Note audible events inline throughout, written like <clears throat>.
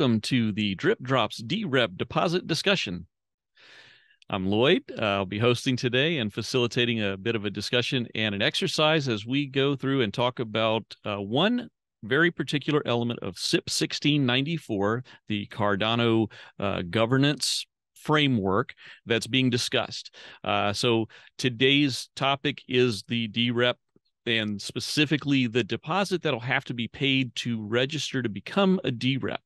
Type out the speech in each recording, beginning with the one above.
Welcome to the DripDropz DREP deposit discussion. I'm Lloyd. Uh, I'll be hosting today and facilitating a bit of a discussion and an exercise as we go through and talk about uh, one very particular element of CIP 1694, the Cardano uh, governance framework that's being discussed. Uh, so today's topic is the DREP and specifically the deposit that'll have to be paid to register to become a DREP.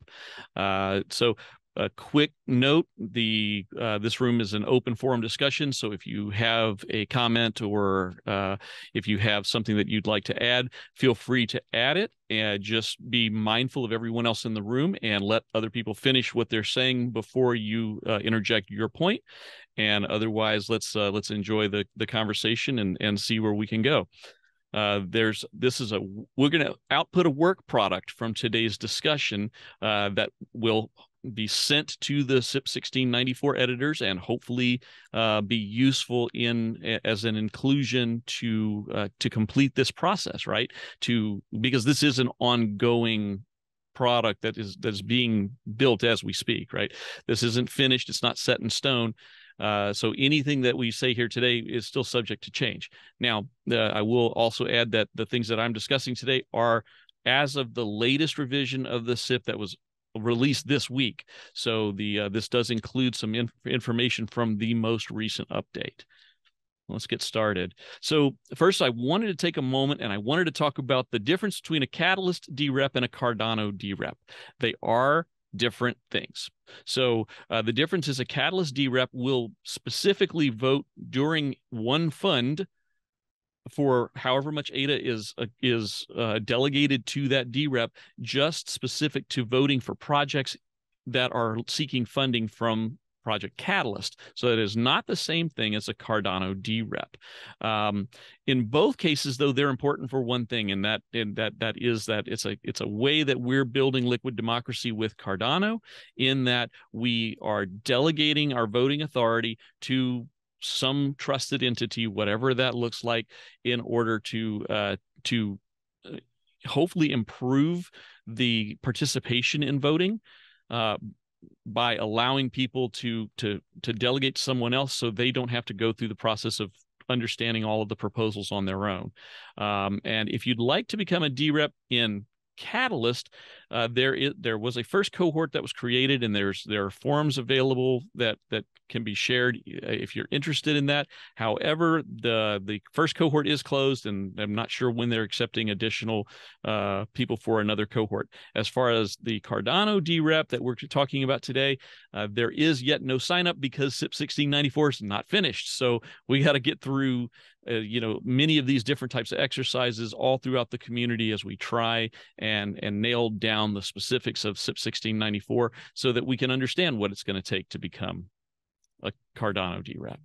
Uh, so a quick note the uh, this room is an open forum discussion so if you have a comment or uh, if you have something that you'd like to add feel free to add it and just be mindful of everyone else in the room and let other people finish what they're saying before you uh, interject your point and otherwise let's uh, let's enjoy the the conversation and and see where we can go uh, there's this is a we're going to output a work product from today's discussion uh, that will be sent to the CIP 1694 editors and hopefully uh, be useful in as an inclusion to uh, to complete this process, right? To because this is an ongoing product that is that is being built as we speak, right? This isn't finished; it's not set in stone. Uh, so anything that we say here today is still subject to change. Now, uh, I will also add that the things that I'm discussing today are as of the latest revision of the CIP that was released this week. So the uh, this does include some inf- information from the most recent update. Let's get started. So, first, I wanted to take a moment and I wanted to talk about the difference between a Catalyst DREP and a Cardano DREP. They are different things. So uh, the difference is a Catalyst DREP will specifically vote during one fund for however much ADA is uh, is uh, delegated to that DREP, just specific to voting for projects that are seeking funding from Project Catalyst. So it is not the same thing as a Cardano DREP. Um, in both cases, though, they're important for one thing, and that and that that is that it's a it's a way that we're building liquid democracy with Cardano, in that we are delegating our voting authority to some trusted entity, whatever that looks like, in order to uh, to uh, hopefully improve the participation in voting. Uh, by allowing people to to to delegate to someone else so they don't have to go through the process of understanding all of the proposals on their own. Um, and if you'd like to become a DREP in Catalyst, uh, there is there was a first cohort that was created, and there's there are forms available that that can be shared uh, if you're interested in that. However, the the first cohort is closed, and I'm not sure when they're accepting additional uh, people for another cohort. As far as the Cardano DREP that we're talking about today, uh, there is yet no sign up because CIP 1694 is not finished. So we got to get through uh, you know many of these different types of exercises all throughout the community as we try and and nail down the specifics of CIP 1694 so that we can understand what it's going to take to become a Cardano DREP.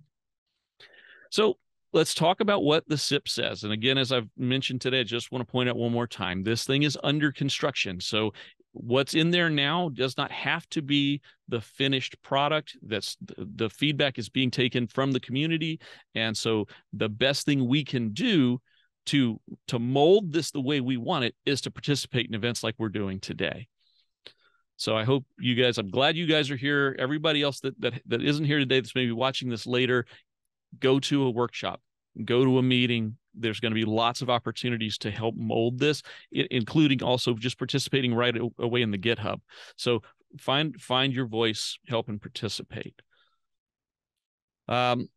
So let's talk about what the CIP says. And again, as I've mentioned today, I just want to point out one more time this thing is under construction. So what's in there now does not have to be the finished product that's the feedback is being taken from the community and so the best thing we can do to to mold this the way we want it is to participate in events like we're doing today so I hope you guys, I'm glad you guys are here. Everybody else that that, that isn't here today that's maybe watching this later, go to a workshop, go to a meeting. There's going to be lots of opportunities to help mold this, including also just participating right away in the GitHub. So find find your voice, help and participate. Um,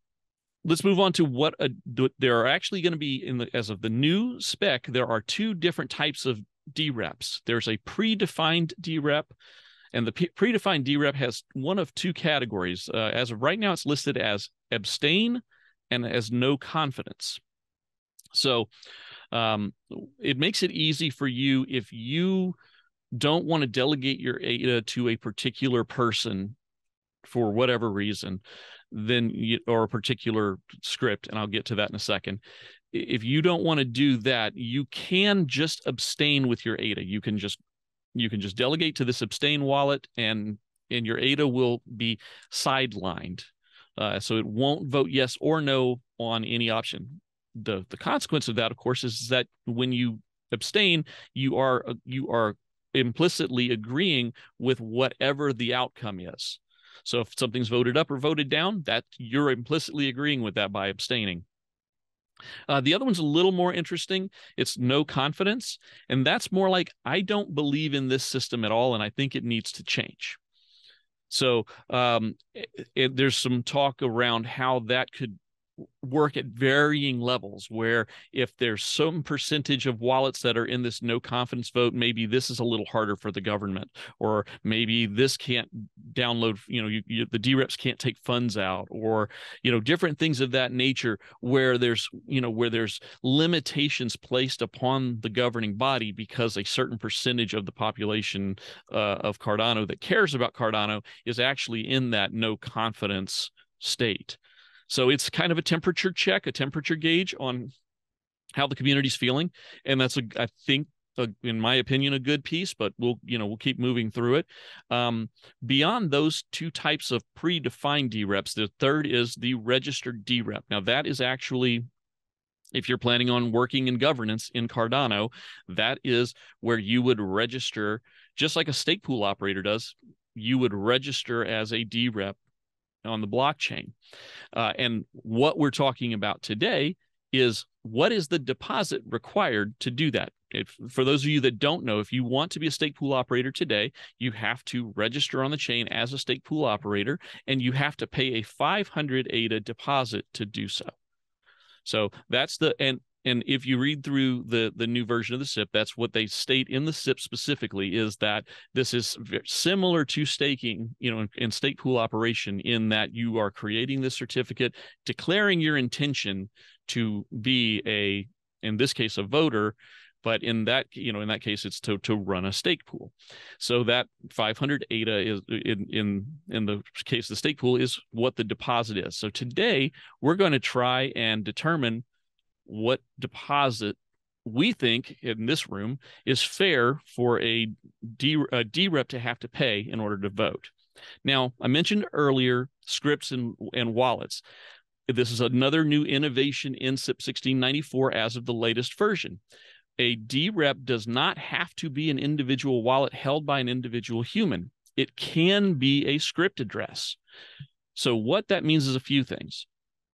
let's move on to what a, there are actually going to be in the as of the new spec. There are two different types of DREPs. There's a predefined DREP, and the p- predefined DREP has one of two categories. Uh, as of right now, it's listed as abstain and as no confidence. So um, it makes it easy for you if you don't want to delegate your ADA to a particular person for whatever reason, then you, or a particular script, and I'll get to that in a second. If you don't want to do that, you can just abstain with your ADA. You can just you can just delegate to this abstain wallet, and and your ADA will be sidelined, uh, so it won't vote yes or no on any option. the The consequence of that, of course, is that when you abstain, you are you are implicitly agreeing with whatever the outcome is. So if something's voted up or voted down, that you're implicitly agreeing with that by abstaining. Uh, the other one's a little more interesting. It's no confidence. And that's more like, I don't believe in this system at all, and I think it needs to change. So um, it, it, there's some talk around how that could work at varying levels where if there's some percentage of wallets that are in this no confidence vote maybe this is a little harder for the government or maybe this can't download you know you, you, the dreps can't take funds out or you know different things of that nature where there's you know where there's limitations placed upon the governing body because a certain percentage of the population uh, of cardano that cares about cardano is actually in that no confidence state so it's kind of a temperature check, a temperature gauge on how the community's feeling, and that's a I think a, in my opinion, a good piece, but we'll, you know, we'll keep moving through it. Um, beyond those two types of predefined DREPs, the third is the registered DREP. Now, that is actually, if you're planning on working in governance in Cardano, that is where you would register, just like a stake pool operator does, you would register as a DREP on the blockchain. Uh, and what we're talking about today is what is the deposit required to do that? If, for those of you that don't know, if you want to be a stake pool operator today, you have to register on the chain as a stake pool operator and you have to pay a 500 ADA deposit to do so. So that's the and and if you read through the the new version of the CIP, that's what they state in the CIP specifically is that this is similar to staking, you know, in, stake pool operation, in that you are creating this certificate, declaring your intention to be a, in this case, a voter, but in that you know in that case it's to to run a stake pool. So that 500 ada is in in in the case of the stake pool is what the deposit is. So today we're going to try and determine what deposit we think in this room is fair for a, D, a DREP to have to pay in order to vote. Now, I mentioned earlier scripts and, and wallets. This is another new innovation in CIP 1694 as of the latest version. A D rep does not have to be an individual wallet held by an individual human. It can be a script address. So, what that means is a few things.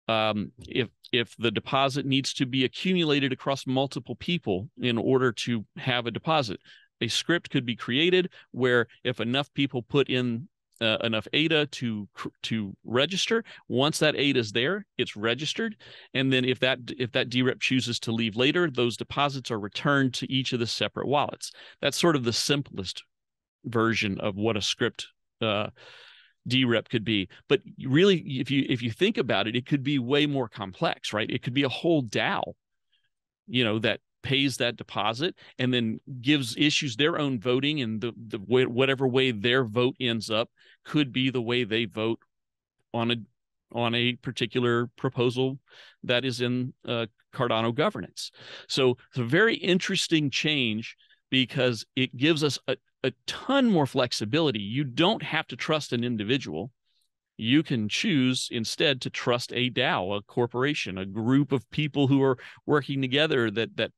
Um, if if the deposit needs to be accumulated across multiple people in order to have a deposit. A script could be created where if enough people put in uh, enough ADA to to register. Once that ADA is there, it's registered, and then if that if that DREP chooses to leave later, those deposits are returned to each of the separate wallets. That's sort of the simplest version of what a script uh, DREP could be. But really, if you if you think about it, it could be way more complex, right? It could be a whole DAO, you know, that pays that deposit and then gives issues their own voting and the the way, whatever way their vote ends up could be the way they vote on a on a particular proposal that is in uh, Cardano governance. So it's a very interesting change because it gives us a, a ton more flexibility. You don't have to trust an individual. You can choose instead to trust a DAO, a corporation, a group of people who are working together that that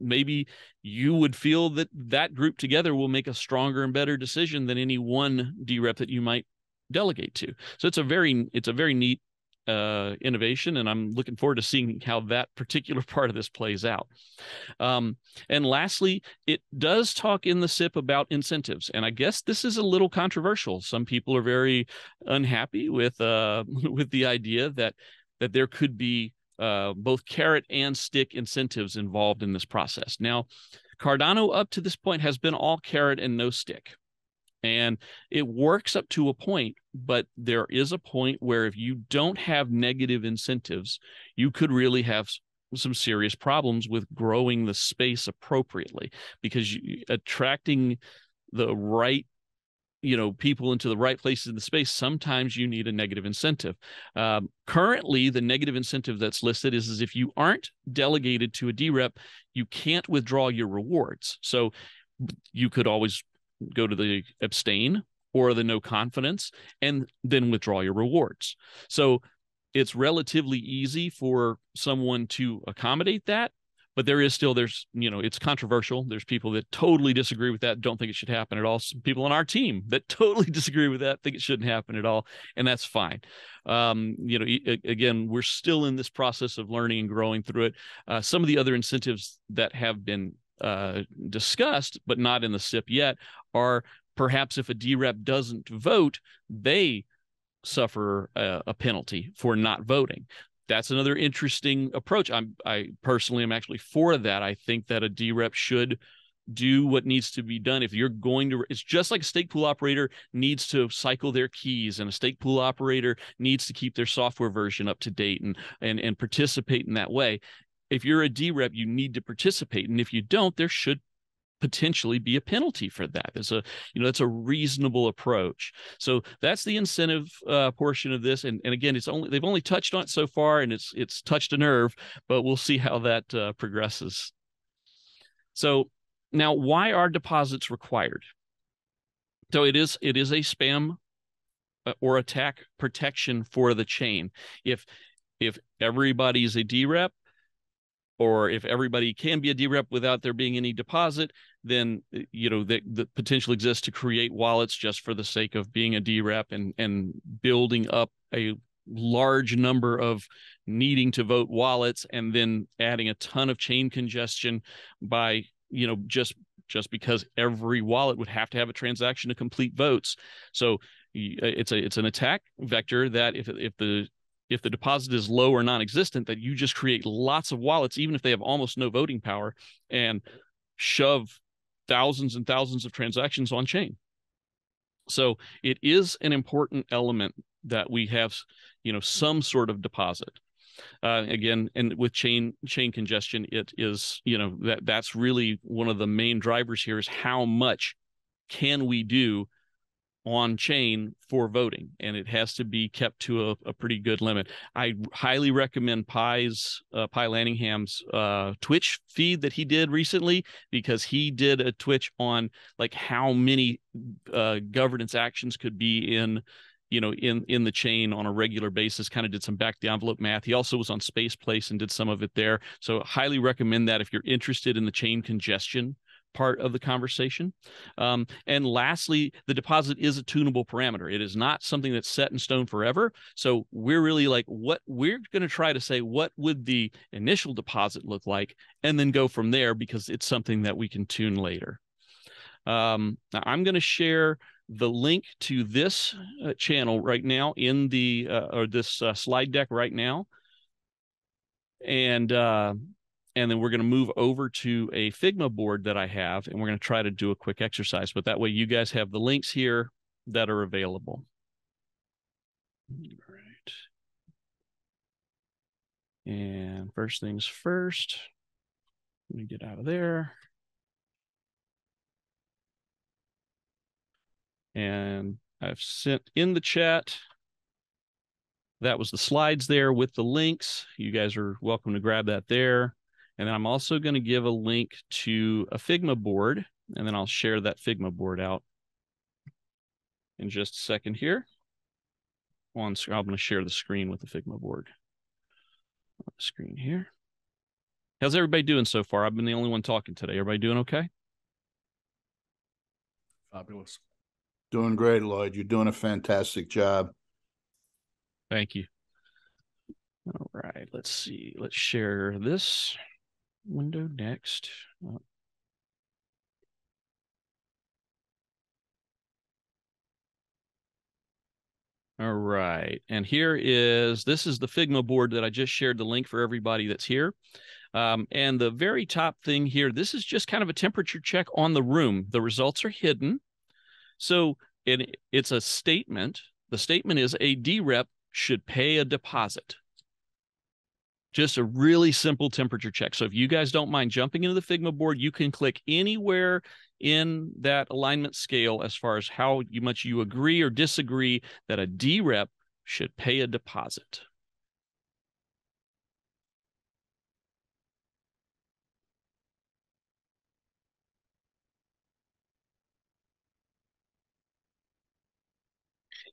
maybe you would feel that that group together will make a stronger and better decision than any one DREP that you might delegate to. So it's a very it's a very neat uh, innovation, and I'm looking forward to seeing how that particular <laughs> part of this plays out. Um, and lastly, it does talk in the CIP about incentives, and I guess this is a little controversial. Some people are very unhappy with uh, <laughs> with the idea that that there could be uh, both carrot and stick incentives involved in this process. Now, Cardano up to this point has been all carrot and no stick. And it works up to a point, but there is a point where if you don't have negative incentives, you could really have some serious problems with growing the space appropriately because you, attracting the right you know people into the right places in the space sometimes you need a negative incentive. Um, currently the negative incentive that's listed is, is if you aren't delegated to a drep you can't withdraw your rewards. So you could always go to the abstain or the no confidence and then withdraw your rewards. So it's relatively easy for someone to accommodate that but there is still there's you know it's controversial. There's people that totally disagree with that don't think it should happen at all. Some people on our team that <laughs> totally disagree with that think it shouldn't happen at all and that's fine. Um, you know again we're still in this process of learning and growing through it. Uh, some of the other incentives that have been uh, discussed but not in the CIP yet are perhaps if a drep doesn't vote they suffer a, a, penalty for not voting that's another interesting approach. I'm I personally am actually for that. I think that a DREP should do what needs to be done. If you're going to, it's just like a stake pool operator needs to cycle their keys, and a stake pool operator needs to keep their software version up to date and and and participate in that way. If you're a DREP, you need to participate, and if you don't, there should potentially be a penalty for that. It's a you know that's a reasonable approach. So that's the incentive uh, portion of this. And and again, it's only they've only touched on it so far, and it's it's touched a nerve, but we'll see how that uh, progresses. So now, why are deposits required? So it is it is a spam uh, or attack protection for the chain. If if everybody's a DREP, or if everybody can be a DREP without there being any deposit, then uh, you know the, the potential exists to create wallets just for the sake of being a DREP and and building up a large number of needing to vote wallets and then adding a ton of chain congestion by you know just just because every wallet would have to have a transaction to complete votes. So uh, it's a it's an attack vector that if if the if the deposit is low or non-existent that you just create lots of wallets even if they have almost no voting power and shove thousands and thousands of transactions on chain. So it is an important element that we have you know some sort of deposit. Uh, again and with chain chain congestion it is you know that that's really one of the main drivers here is how much can we do on chain for voting and it has to be kept to a, a pretty good limit. I highly recommend pi's uh, pi lanningham's uh, twitch feed that he did recently because he did a twitch on like how many uh, governance actions could be in you know in in the chain on a regular basis kind of did some back the envelope math. He also was on Spaceplace and did some of it there. So highly recommend that if you're interested in the chain congestion part of the conversation. Um, and lastly, the deposit is a tunable parameter. It is not something that's set in stone forever. So we're really like, what we're going to try to say, what would the initial deposit look like? And then go from there because it's something that we can tune later. Um, I'm going to share the link to this uh, channel right now in the uh, or this uh, slide deck right now. And uh, and then we're going to move over to a Figma board that I have, and we're going to try to do a quick exercise. But that way, you guys have the links here that are available. All right. And first things first, let me get out of there. And I've sent in the chat. That was the slides there with the links. You guys are welcome to grab that there. And then I'm also going to give a link to a Figma board, and then I'll share that Figma board out in just a second here. On I'm going to share the screen with the Figma board. Screen here. How's everybody doing so far? I've been the only one talking today. Everybody doing okay? Fabulous. Doing great, Lloyd. You're doing a fantastic job. Thank you. All right, let's see. Let's share this window next. Oh. All right. And here is, this is the Figma board that I just shared the link for everybody that's here. Um, and the very top thing here, this is just kind of a temperature check on the room. The results are hidden. So it, it's a statement. The statement is a DREP should pay a deposit. Just a really simple temperature check. So if you guys don't mind jumping into the Figma board, you can click anywhere in that alignment scale as far as how much you agree or disagree that a D rep should pay a deposit.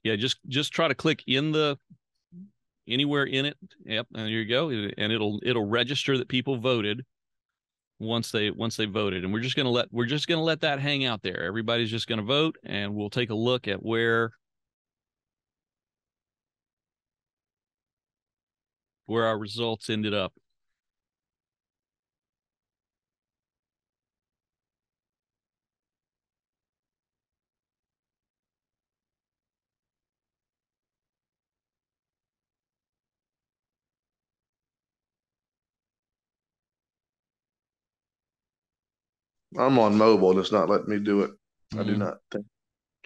Yeah, just just try to click in the anywhere in it. Yep, and there you go. And it'll it'll register that people voted once they once they voted. And we're just gonna let we're just gonna let that hang out there. Everybody's just gonna vote, and we'll take a look at where where our results ended up. I'm on mobile and it's not letting me do it. I do Mm. not think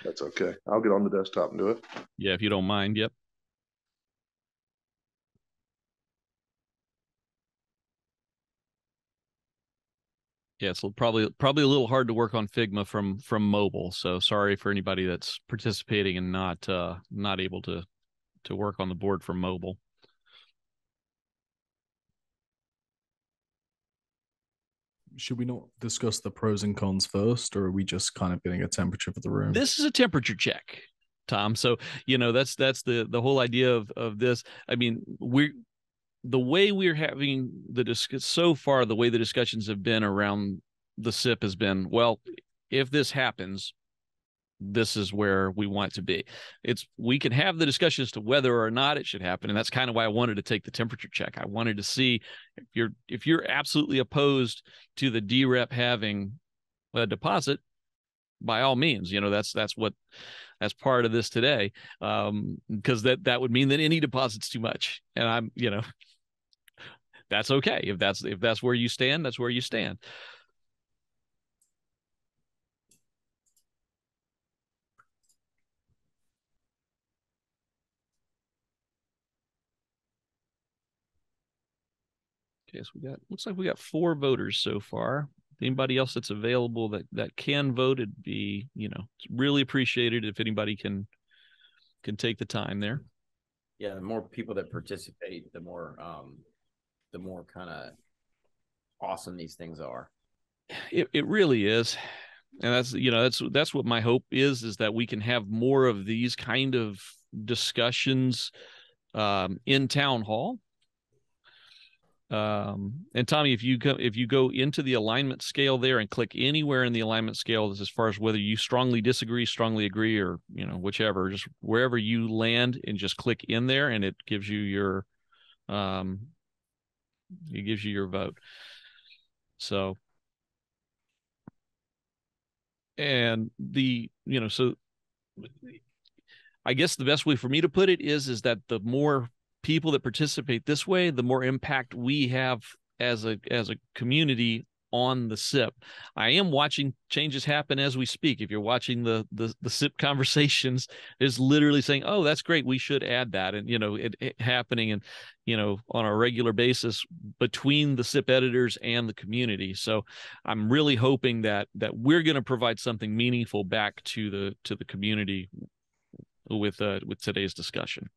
that's okay. I'll get on the desktop and do it. Yeah, if you don't mind. Yep. Yeah, it's probably probably a little hard to work on Figma from from mobile. So sorry for anybody that's participating and not uh not able to to work on the board from mobile. Should we not discuss the pros and cons first, or are we just kind of getting a temperature for the room? This is a temperature check, Tom. So you know that's that's the the whole idea of of this. I mean, we the way we're having the discuss so far, the way the discussions have been around the CIP has been, well, if this happens, this is where we want to be. It's we can have the discussion as to whether or not it should happen, and that's kind of why I wanted to take the temperature check. I wanted to see if you're if you're absolutely opposed to the DREP having a deposit, by all means, you know that's that's what that's part of this today, um, because that that would mean that any deposit's too much, and I'm you know <laughs> that's okay if that's if that's where you stand, that's where you stand. Okay, so we got looks like we got four voters so far. Anybody else that's available that that can vote, it'd be you know it's really appreciated if anybody can can take the time there. Yeah, the more people that participate, the more um the more kind of awesome these things are. It it really is, and that's you know that's that's what my hope is is that we can have more of these kind of discussions um, in town hall um and tommy if you go if you go into the alignment scale there and click anywhere in the alignment scale as far as whether you strongly disagree strongly agree or you know whichever just wherever you land and just click in there and it gives you your um it gives you your vote. So. And the you know so i guess the best way for me to put it is is that the more people that participate this way, the more impact we have as a as a community on the CIP. I am watching changes happen as we speak. If you're watching the the, the CIP conversations, <laughs> is literally saying, "Oh, that's great. We should add that," and you know, it, it happening and you know on a regular basis between the CIP editors and the community. So I'm really hoping that that we're going to provide something meaningful back to the to the community with uh with today's discussion.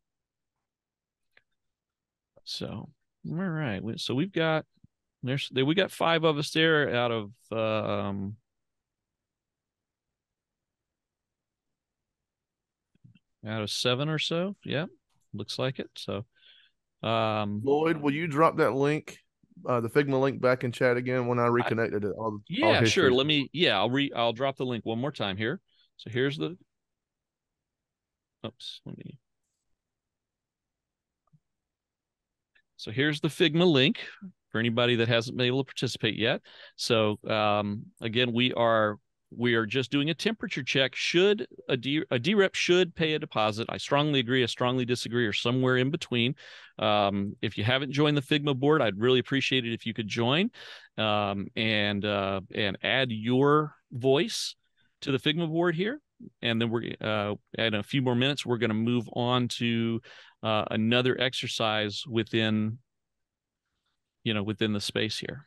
So, all right. So we've got there's we got five of us there out of um out of seven or so. Yeah, looks like it. So, um, Lloyd, will you drop that link, uh, the Figma link back in chat again when I reconnected it? All, all yeah, sure. Let me. Yeah, I'll re. I'll drop the link one more time here. So here's the. Oops. Let me. So here's the Figma link for anybody that hasn't been able to participate yet. So um, again, we are we are just doing a temperature check. Should a D a DREP should pay a deposit? I strongly agree. I strongly disagree, or somewhere in between. Um, if you haven't joined the Figma board, I'd really appreciate it if you could join um, and uh, and add your voice to the Figma board here. And then we're uh, in a few more minutes, we're going to move on to uh, another exercise within you know, within the space here.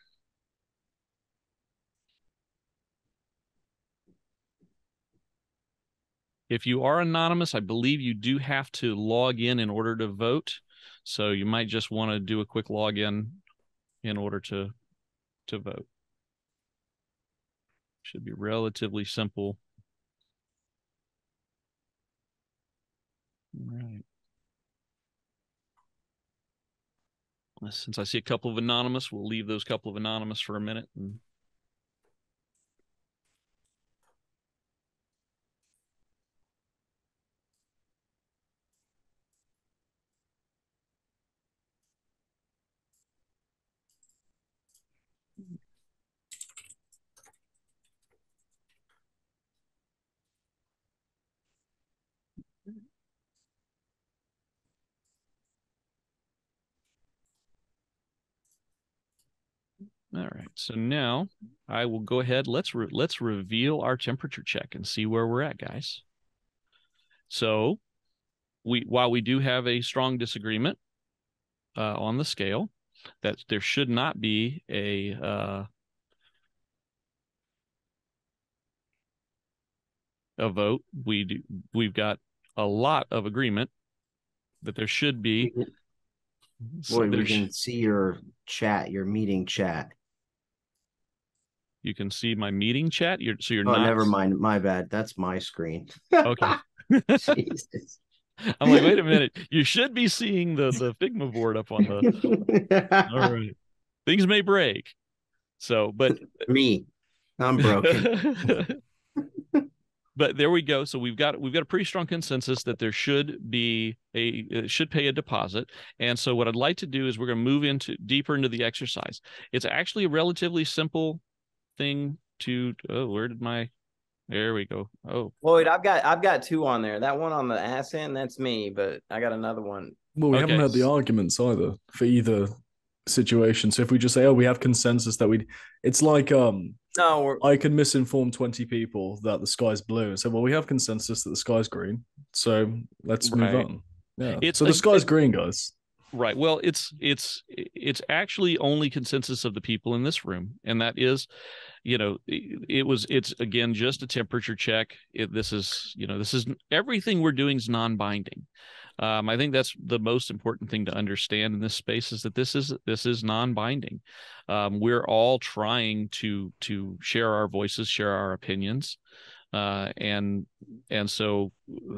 If you are anonymous, I believe you do have to log in in order to vote. So you might just want to do a quick login in order to to vote. Should be relatively simple. All right. Since I see a couple of anonymous, we'll leave those couple of anonymous for a minute and All right. So now I will go ahead. Let's re- let's reveal our temperature check and see where we're at, guys. So we while we do have a strong disagreement uh, on the scale, that there should not be a uh, a vote. We do we've got a lot of agreement that there should be. so Boy, we there sh- can see your chat, your meeting chat. You can see my meeting chat. You're so you're Oh, not. never mind. My bad. That's my screen. Okay. <laughs> Jesus. <laughs> I'm like, wait a minute. You should be seeing the the Figma board up on the. <laughs> All right. Things may break. So, but Me. I'm broken. but there we go. So we've got we've got a pretty strong consensus that there should be a should pay a deposit. And so what I'd like to do is we're going to move into deeper into the exercise. It's actually a relatively simple thing to. Oh, where did my? There we go. Oh, Lloyd, I've got I've got two on there. That one on the ass end, that's me, but I got another one. Well, we Okay. haven't had the arguments either for either situation. So if we just say, "Oh, we have consensus that we," it's like um, No, we're, I can misinform twenty people that the sky's blue and say, "Well, we have consensus that the sky's green." So let's move on. Yeah. It's so the like- sky's green, guys. Right. Well, it's it's it's actually only consensus of the people in this room, and that is, you know, it, it was it's again just a temperature check. It, this is you know this is everything we're doing is non-binding. Um, I think that's the most important thing to understand in this space is that this is this is non-binding. Um, we're all trying to to share our voices, share our opinions, uh, and and so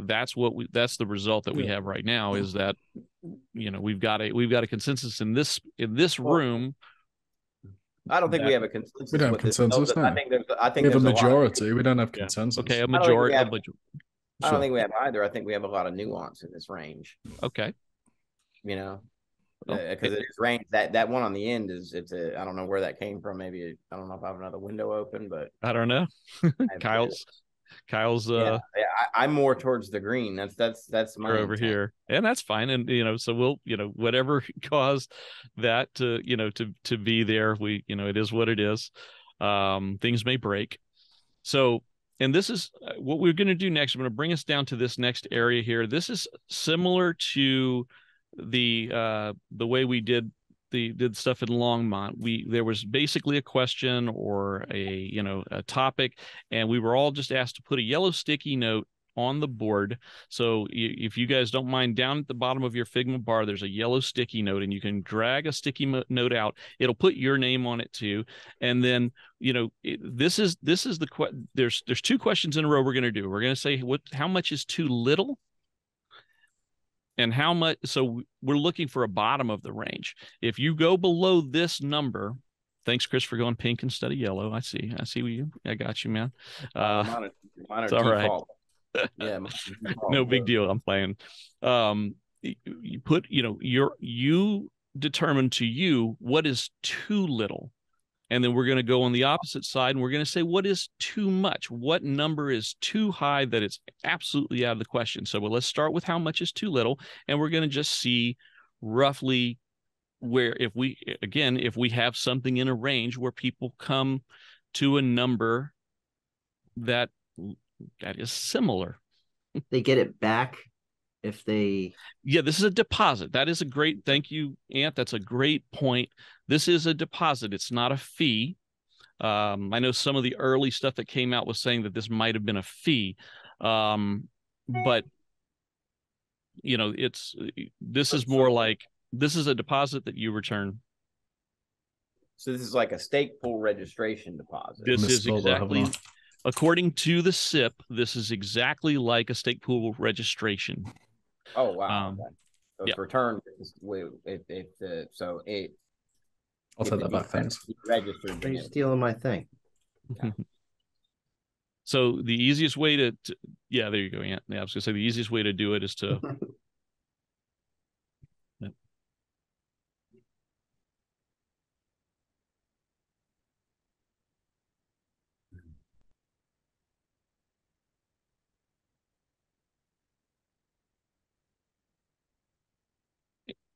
that's what we that's the result that we have right now is that you know we've got a we've got a consensus in this in this room I don't think we have a consensus. We don't have with this. consensus, No, no. I think there's I We think have a there's lot majority. We don't have Yeah. consensus. okay a think we majority have- a I don't think we have either. I think we have a lot of nuance in this range. okay You know, oh, uh, Well, because it- it is range. That that one on the end is it's a I don't know where that came from. Maybe I don't know if I have another window open, but i don't know I have <laughs> kyle's kyle's uh yeah I, I'm more towards the green. That's that's that's my over intent. here. And that's fine. And you know so we'll you know whatever <laughs> caused that to you know to to be there we you know it is what it is. Um things may break. So and this is uh, what we're going to do next i'm going to bring us down to this next area here. This is similar to the uh the way we did the did stuff in longmont we there was basically a question or a you know a topic and we were all just asked to put a yellow sticky note on the board so if you guys don't mind, down at the bottom of your Figma bar, there's a yellow sticky note, and you can drag a sticky note out. It'll put your name on it too, and then you know this is this is the que- there's there's two questions in a row we're going to do. We're going to say what how much is too little, and how much. So we're looking for a bottom of the range. If you go below this number. Thanks, Chris, for going pink instead of yellow. I see. I see you. I got you, man. Uh, mine are, mine are it's all right. default. <laughs> yeah, mine are default. no big deal i'm playing um you put you know you're you determine to you what is too little and then we're going to go on the opposite side and we're going to say what is too much what number is too high that it's absolutely out of the question so well, let's start with how much is too little and we're going to just see roughly where if we again if we have something in a range where people come to a number that that is similar <laughs> they get it back if they Yeah, this is a deposit. That is a great thank you, aunt That's a great point. This is a deposit. It's not a fee. Um, I know some of the early stuff that came out was saying that this might have been a fee. Um, but you know, it's this is more like this is a deposit that you return. So this is like a stake pool registration deposit. This is Misspelled that, haven't exactly according to the CIP, this is exactly like a stake pool registration. oh wow. um, okay. So yeah. it's returned if, if, if the so it I'll if take that back. defense Thanks. registered. they're then it- stealing my thing. <laughs> So the easiest way to, to yeah, there you go, Ant. Yeah, I was gonna say the easiest way to do it is to <laughs>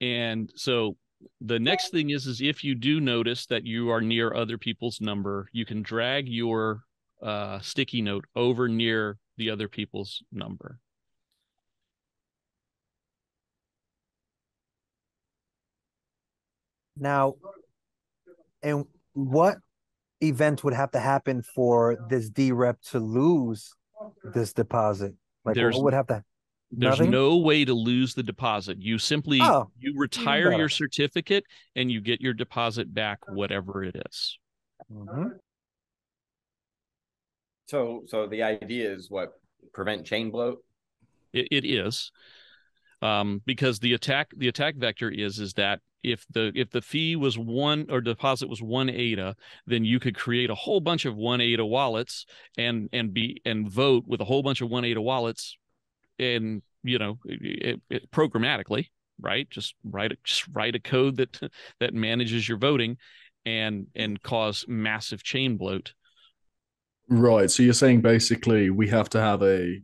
And so the next thing is is if you do notice that you are near other people's number, you can drag your uh, sticky note over near the other people's number. Now, and what event would have to happen for this D rep to lose this deposit? Like, There's- what would have to? There's Nothing? no way to lose the deposit. You simply Oh, you retire your certificate and you get your deposit back, whatever it is. Mhm. So so the idea is what prevent chain bloat. It, it is, um, because the attack the attack vector is is that if the if the fee was one or deposit was one ADA, then you could create a whole bunch of one ADA wallets and and be and vote with a whole bunch of one ADA wallets, and you know it, it, programmatically, right? Just write a, just write a code that <laughs> that manages your voting, and and cause massive chain bloat. Right. So you're saying basically we have to have a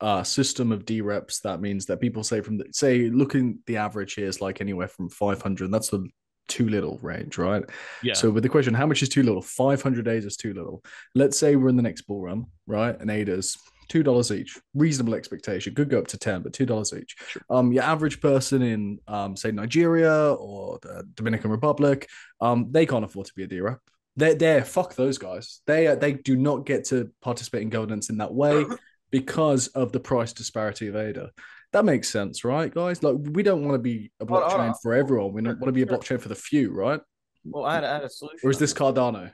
uh, system of D reps. That means that people say from the, say looking the average here is like anywhere from 500. That's the too little range, right? Yeah. So with the question, how much is too little? 500 days is too little. Let's say we're in the next bull run, right? And ADA's two dollars each. Reasonable expectation. Could go up to 10, but two dollars each. Sure. Um, your average person in um, say Nigeria or the Dominican Republic, um, they can't afford to be a rep. They're there. Fuck those guys. They uh, they do not get to participate in governance in that way <clears throat> because of the price disparity of ADA. That makes sense, right, guys? Like we don't want to be a Hold on, hold blockchain for everyone. We don't want to be a blockchain for the few, right? Well, I had, I had a solution. Or is this Cardano?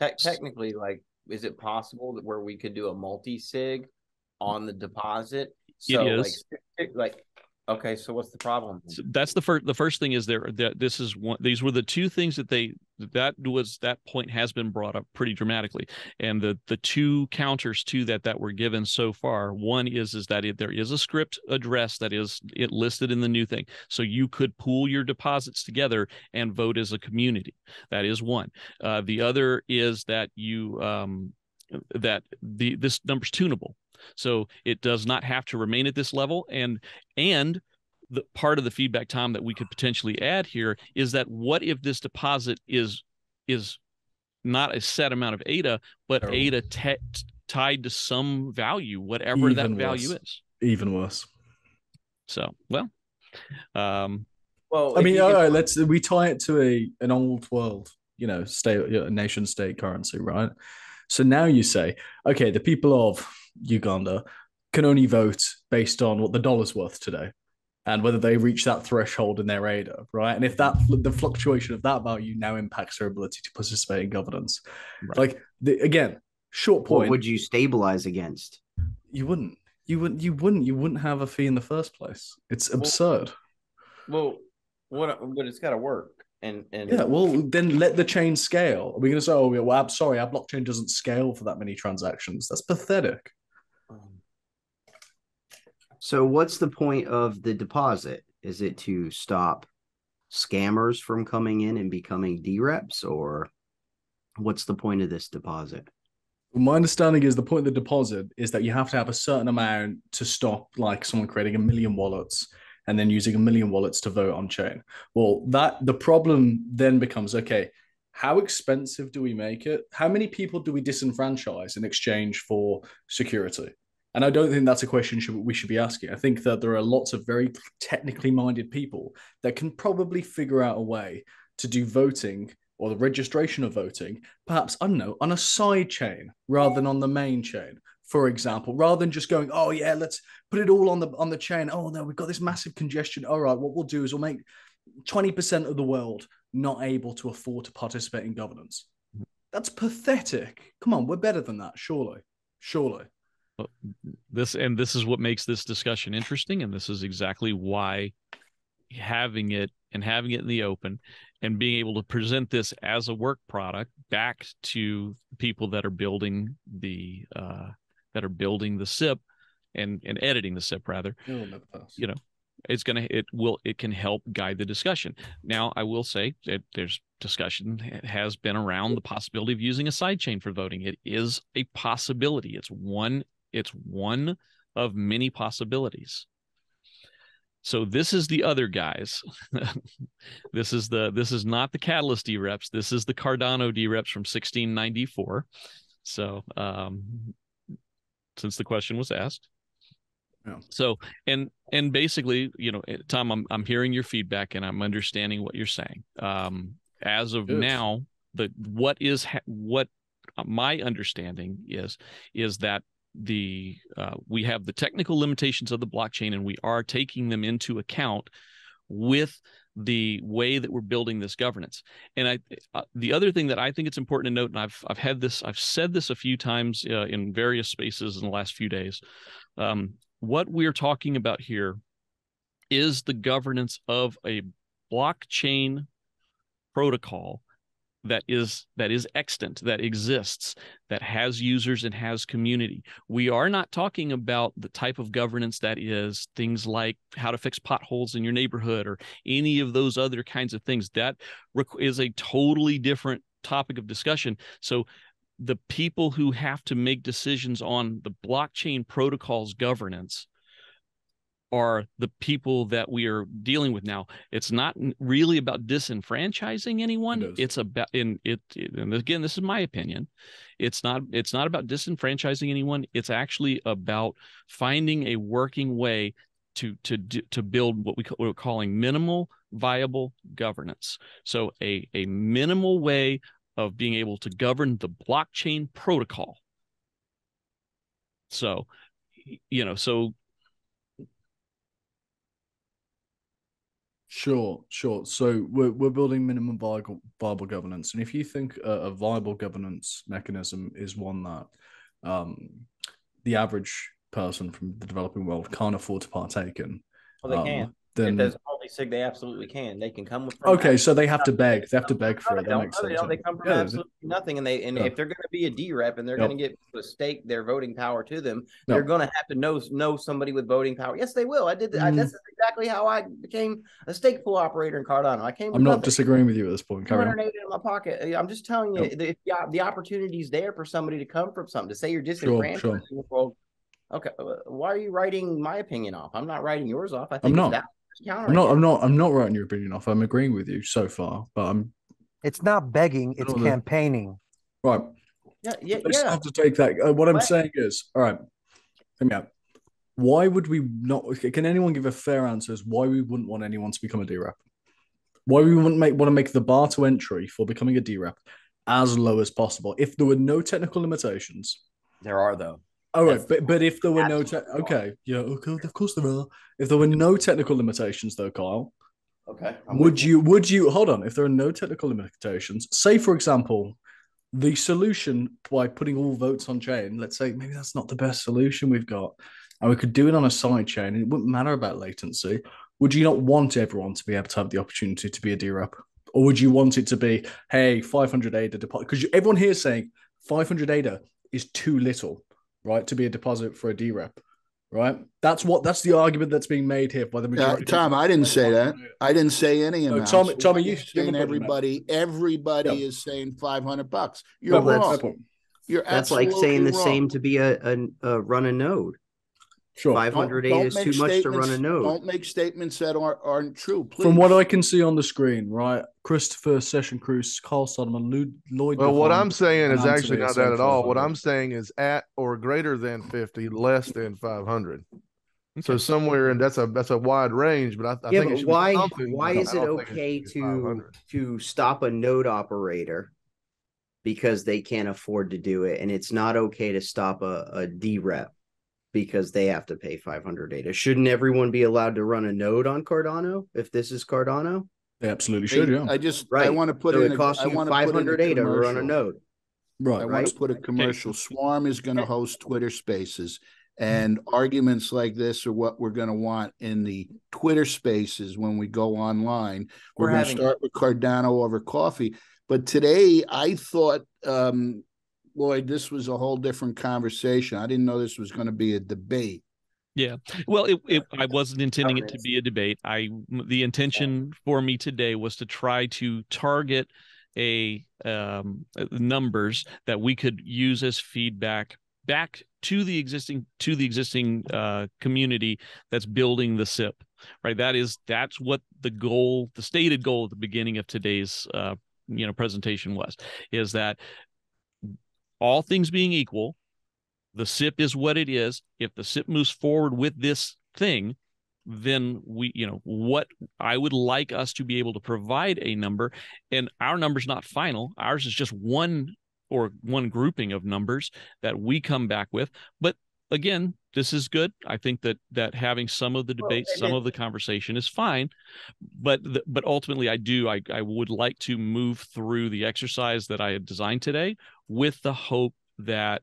Te- technically, like, is it possible that where we could do a multi sig on the deposit? So, is. like, like, okay. So, what's the problem? So that's the first the first thing is there that this is one these were the two things that they that was that point has been brought up pretty dramatically and the the two counters to that that were given so far one is is that it, there is a script address that is it listed in the new thing so you could pool your deposits together and vote as a community that is one uh, the other is that you um that the this number's tunable so it does not have to remain at this level and and the part of the feedback time that we could potentially add here is that what if this deposit is is not a set amount of ADA, but Oh. ADA te- tied to some value, whatever that Even value worse. is. Even worse. So, well, um, Well, I mean, you all could- let's we tie it to a an old world, you know, state you nation state currency, right? So now you say, okay, the people of Uganda can only vote based on what the dollar's worth today and whether they reach that threshold in their ADA, right? And if that the fluctuation of that value now impacts their ability to participate in governance. Right. Like the, again, short What point, would you stabilize against? you wouldn't. You wouldn't you wouldn't you wouldn't have a fee in the first place. It's absurd. well, what? But it's got to work. And and Yeah, well, then let the chain scale. Are we going to say, oh, well, I'm sorry, our blockchain doesn't scale for that many transactions? That's pathetic. um, So what's the point of the deposit? Is it to stop scammers from coming in and becoming D-reps or what's the point of this deposit? My understanding is the point of the deposit is that you have to have a certain amount to stop, like someone creating a million wallets and then using a million wallets to vote on chain. Well, that the problem then becomes okay. How expensive do we make it? How many people do we disenfranchise in exchange for security? And I don't think that's a question should, we should be asking. I think that there are lots of very technically minded people that can probably figure out a way to do voting or the registration of voting, perhaps, I don't know, on a side chain rather than on the main chain. For example, rather than just going, oh yeah, let's put it all on the on the chain. Oh no, we've got this massive congestion. All right, what we'll do is we'll make 20% of the world not able to afford to participate in governance. That's pathetic. Come on, we're better than that, surely. Surely. this and this is what makes this discussion interesting and this is exactly why having it and having it in the open and being able to present this as a work product back to people that are building the uh, that are building the CIP and and editing the CIP rather, you know, it's gonna it will it can help guide the discussion. Now, I will say that there's discussion has been around the possibility of using a sidechain for voting. It is a possibility. It's one it's one of many possibilities. So this is the other guys. <laughs> this is the this is not the Catalyst dReps. This is the Cardano dReps from 1694. So um, since the question was asked. Yeah. So and and basically, you know, eh, Tom, I'm I'm hearing your feedback and I'm understanding what you're saying. Um, as of Good. now, the what is ha- what uh, my understanding is is that the uh, we have the technical limitations of the blockchain and we are taking them into account with the way that we're building this governance. And i uh, the other thing that i think it's important to note and i've i've had this i've said this a few times uh, in various spaces in the last few days um, what we're talking about here is the governance of a blockchain protocol that is that is extant that exists that has users and has community. We are not talking about the type of governance that is things like how to fix potholes in your neighborhood or any of those other kinds of things. That is a totally different topic of discussion. So the people who have to make decisions on the blockchain protocols governance are the people that we are dealing with now. It's not really about disenfranchising anyone. It it's about in it, and again, this is my opinion. It's not it's not about disenfranchising anyone. It's actually about finding a working way to to do- to build what we what we're calling minimal viable governance. So a a minimal way of being able to govern the blockchain protocol. So you know, so Sure, sure. So we're we're building minimum viable viable governance, and if you think a, a viable governance mechanism is one that um, the average person from the developing world can't afford to partake in, Well, they um, can. Then there's they absolutely can. They can come with. okay, so they have to beg. They have to beg for it. That makes they sense. They come from Yeah, absolutely nothing, and they and Yeah. if they're going to be a dRep and they're Yep. going to get to stake their voting power to them, No. they're going to have to know know somebody with voting power. Yes, they will. I did. I, Mm. that's exactly how I became a stake pool operator in Cardano. I came. I'm not nothing. disagreeing with you at this point. Carry on. in my pocket. I'm just telling you, Yep. the, if the, the opportunity's there for somebody to come from something. To say you're disenfranchised sure. in the. Okay, uh, why are you writing my opinion off? I'm not writing yours off. I think I'm not. That- I'm not. I'm not. I'm not writing your opinion off. I'm agreeing with you so far, but I'm It's not begging, it's No, no. campaigning. right. Yeah, yeah, Let's yeah. have to take that. Uh, what I'm What? saying is, all right, hear me out. Why would we not? Can anyone give a fair answer as why we wouldn't want anyone to become a dRep? Why we wouldn't make want to make the bar to entry for becoming a dRep as low as possible if there were no technical limitations? There are though. All right, but but if there were no that's te- okay, yeah, oh, okay, of course there are. If there were no technical limitations, though, Kyle, Okay. I'm would you would you hold on if there are no technical limitations say for example the solution by putting all votes on chain let's say maybe that's not the best solution we've got and we could do it on a side chain and it wouldn't matter about latency would you not want everyone to be able to have the opportunity to be a dRep? Or would you want it to be, hey, 500 ADA deposit? Because everyone here is saying 500 ADA is too little, right, to be a deposit for a dRep, right? That's what that's the argument that's being made here by the Uh, majority. Tom, I didn't say that. I didn't say any No, amounts. Tommy- Tommy, you- You're saying haven't everybody, everybody Yeah. is saying five hundred bucks. You're No, that's wrong. point. You're That's like saying the wrong. same to be a, a, a run a node. Sure. Five hundred ADA is too much to run a node. Don't make statements that aren't aren't true, please. From what I can see on the screen, right? Christopher Session Cruz, Carl Solomon, Lu- Lloyd. Well, what I'm saying is actually not that at all. What I'm saying is at or greater than 50, less than 500. So somewhere, and that's a that's a wide range, but I, I yeah, think it but should why something, why is it okay should be to to stop a node operator because they can't afford to do it, and it's not okay to stop a, a dRep because they have to pay 500 data? Shouldn't everyone be allowed to run a node on Cardano if this is Cardano? They absolutely Hey, should, yeah. I just right. I want to put so in it a- costs I you wanna put in a 500 data to run a node. right. I want right? to put a commercial. Swarm is going to host Twitter Spaces, and arguments like this are what we're going to want in the Twitter Spaces when we go online. We're, We're going to having- start with Cardano over coffee, but today I thought, um, Lloyd, this was a whole different conversation. I didn't know this was going to be a debate. Yeah. Well, it, it, I wasn't intending it to be a debate. I the intention for me today was to try to target a um, uh, numbers that we could use as feedback back to the existing to the existing uh, community that's building the CIP. Right. That is that's what the goal, the stated goal at the beginning of today's uh, you know presentation was, is that all things being equal, the CIP is what it is. If the CIP moves forward with this thing, then we, you know, what I would like us to be able to provide a number, and our number's not final. Ours is just one or one grouping of numbers that we come back with. But again, this is good. I think that that having some of the debate, and some of the conversation is fine. But the, but ultimately, I do. I I would like to move through the exercise that I had designed today with the hope that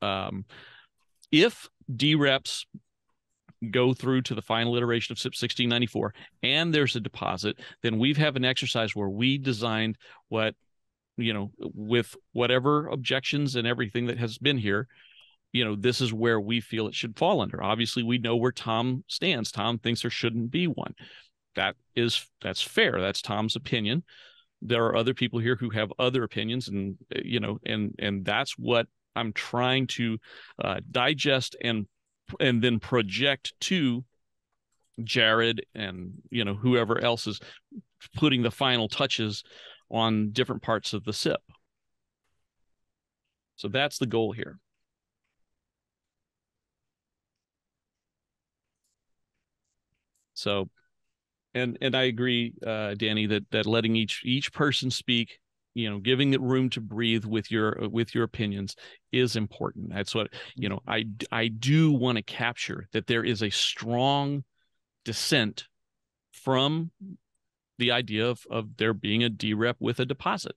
um, if dReps go through to the final iteration of CIP 1694 and there's a deposit, then we've have an exercise where we designed what, you know, with whatever objections and everything that has been here, you know, this is where we feel it should fall under. Obviously, we know where Tom stands. Tom thinks there shouldn't be one. That is that's fair. That's Tom's opinion. There are other people here who have other opinions, and uh, you know, and and that's what I'm trying to uh, digest and and then project to Jared and you know whoever else is putting the final touches on different parts of the CIP. So that's the goal here. So, and and I agree, uh, Danny, that that letting each each person speak, you know, giving it room to breathe with your with your opinions is important. That's what you know. I I do want to capture that there is a strong dissent from the idea of of there being a dRep with a deposit.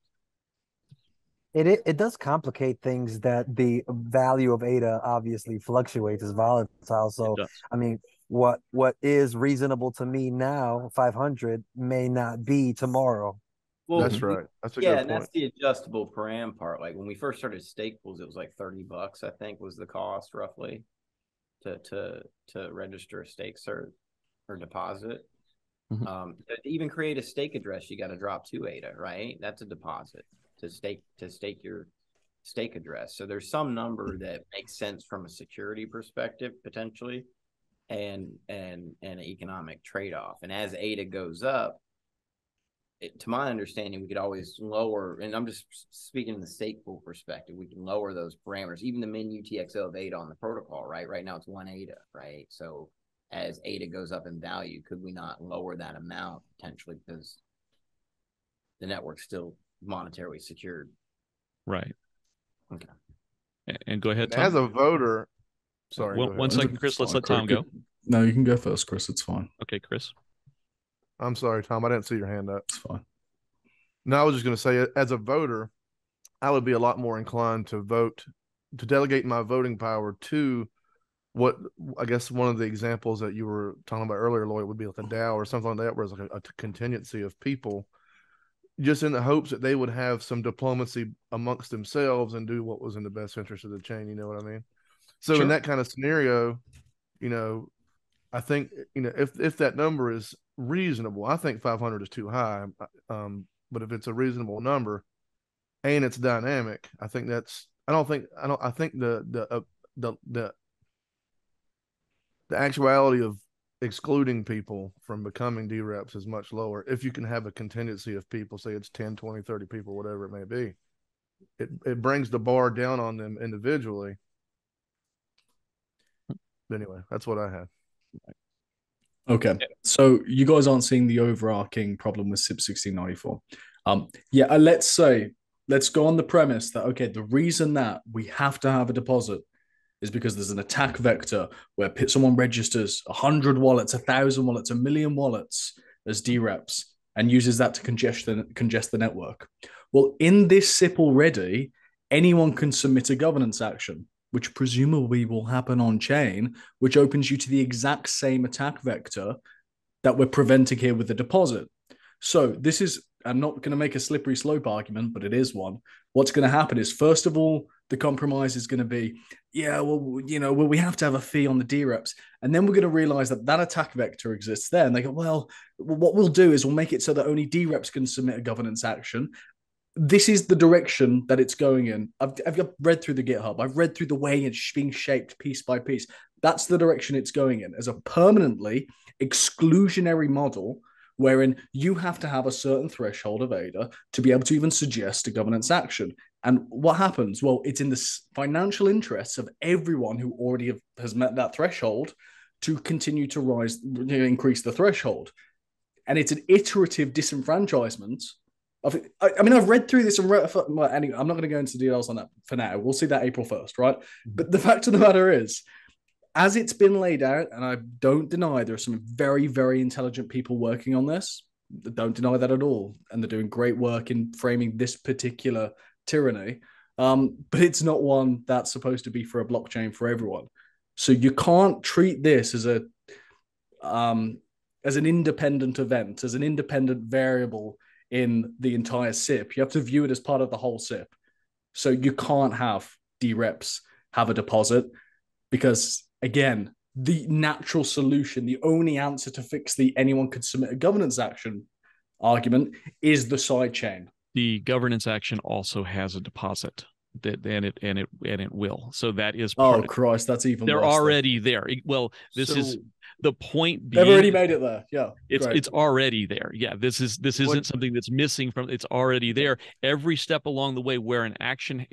It, it it does complicate things that the value of ADA obviously fluctuates, is volatile. So I mean, what what is reasonable to me now, five hundred, may not be tomorrow. Well, That's right. That's a yeah, good and point. that's the adjustable param part. Like when we first started stake pools, it was like thirty bucks, I think, was the cost roughly to to to register a stake cert or deposit. Mhm. Um, to even create a stake address, you got to drop two ADA, right? That's a deposit to stake to stake your stake address. So there's some number that makes sense from a security perspective potentially, and and and an economic trade off. And as ADA goes up, it, to my understanding, we could always lower, and I'm just speaking in the stake pool perspective, we can lower those parameters, even the min UTXO of ADA on the protocol, right? Right now it's one ADA, right? So as ADA goes up in value, could we not lower that amount potentially because the network's still monetarily secured? Right. Okay. A- And go ahead, Tom. As a voter, sorry. One- one second, Chris. Let's let Tom go. No, you can go first, Chris. It's fine. Okay, Chris. I'm sorry, Tom. I didn't see your hand up. It's fine. No, I was just going to say, as a voter, I would be a lot more inclined to vote to delegate my voting power to what I guess one of the examples that you were talking about earlier, Lloyd, would be like a DAO or something like that, where it's like a, a contingency of people, just in the hopes that they would have some diplomacy amongst themselves and do what was in the best interest of the chain. You know what I mean? So Sure. in that kind of scenario, you know, I think you know if if that number is reasonable, I think 500 is too high. Um, but if it's a reasonable number and it's dynamic, I think that's. I don't think I don't. I think the the uh, the the the actuality of excluding people from becoming dReps is much lower if you can have a contingency of people, say it's 10, 20, 30 people, whatever it may be. It it brings the bar down on them individually. Anyway, that's what I had. Okay, so you guys aren't seeing the overarching problem with CIP 1694. Um, yeah, uh, let's say let's go on the premise that okay, the reason that we have to have a deposit is because there's an attack vector where someone registers 100 wallets, 1,000 wallets, a million wallets as dReps and uses that to congest the, congest the network. Well, in this CIP already, anyone can submit a governance action, which presumably will happen on chain, which opens you to the exact same attack vector that we're preventing here with the deposit. So this is I'm not going to make a slippery slope argument, but it is one. What's going to happen is, first of all, the compromise is going to be, yeah, well, you know, well, we have to have a fee on the dReps. And then we're going to realize that that attack vector exists there. And they go, well, what we'll do is we'll make it so that only dReps can submit a governance action. This is the direction that it's going in. I've, I've read through the GitHub. I've read through the way it's being shaped piece by piece. That's the direction it's going in as a permanently exclusionary model wherein you have to have a certain threshold of ADA to be able to even suggest a governance action. And what happens? Well, it's in the financial interests of everyone who already have, has met that threshold to continue to rise, increase the threshold. And it's an iterative disenfranchisement. Of, I, I mean, I've read through this and read, well, anyway, I'm not going to go into details on that for now. We'll see that April 1st, right? Mm-hmm. But the fact of the matter is, as it's been laid out, and I don't deny there are some very, very intelligent people working on this. Don't deny that at all. And they're doing great work in framing this particular tyranny. Um, but it's not one that's supposed to be for a blockchain for everyone. So you can't treat this as a um, as an independent event, as an independent variable in the entire CIP. You have to view it as part of the whole CIP. So you can't have dReps have a deposit because again, the natural solution, the only answer to fix the anyone could submit a governance action argument is the sidechain. The governance action also has a deposit that and it and it and it will. So that is oh Christ, that's even they're already there. Well, this so, is the point. Being, they've already made it there. Yeah, it's great. it's already there. Yeah, this is this isn't what, something that's missing from. It's already there. Every step along the way where an action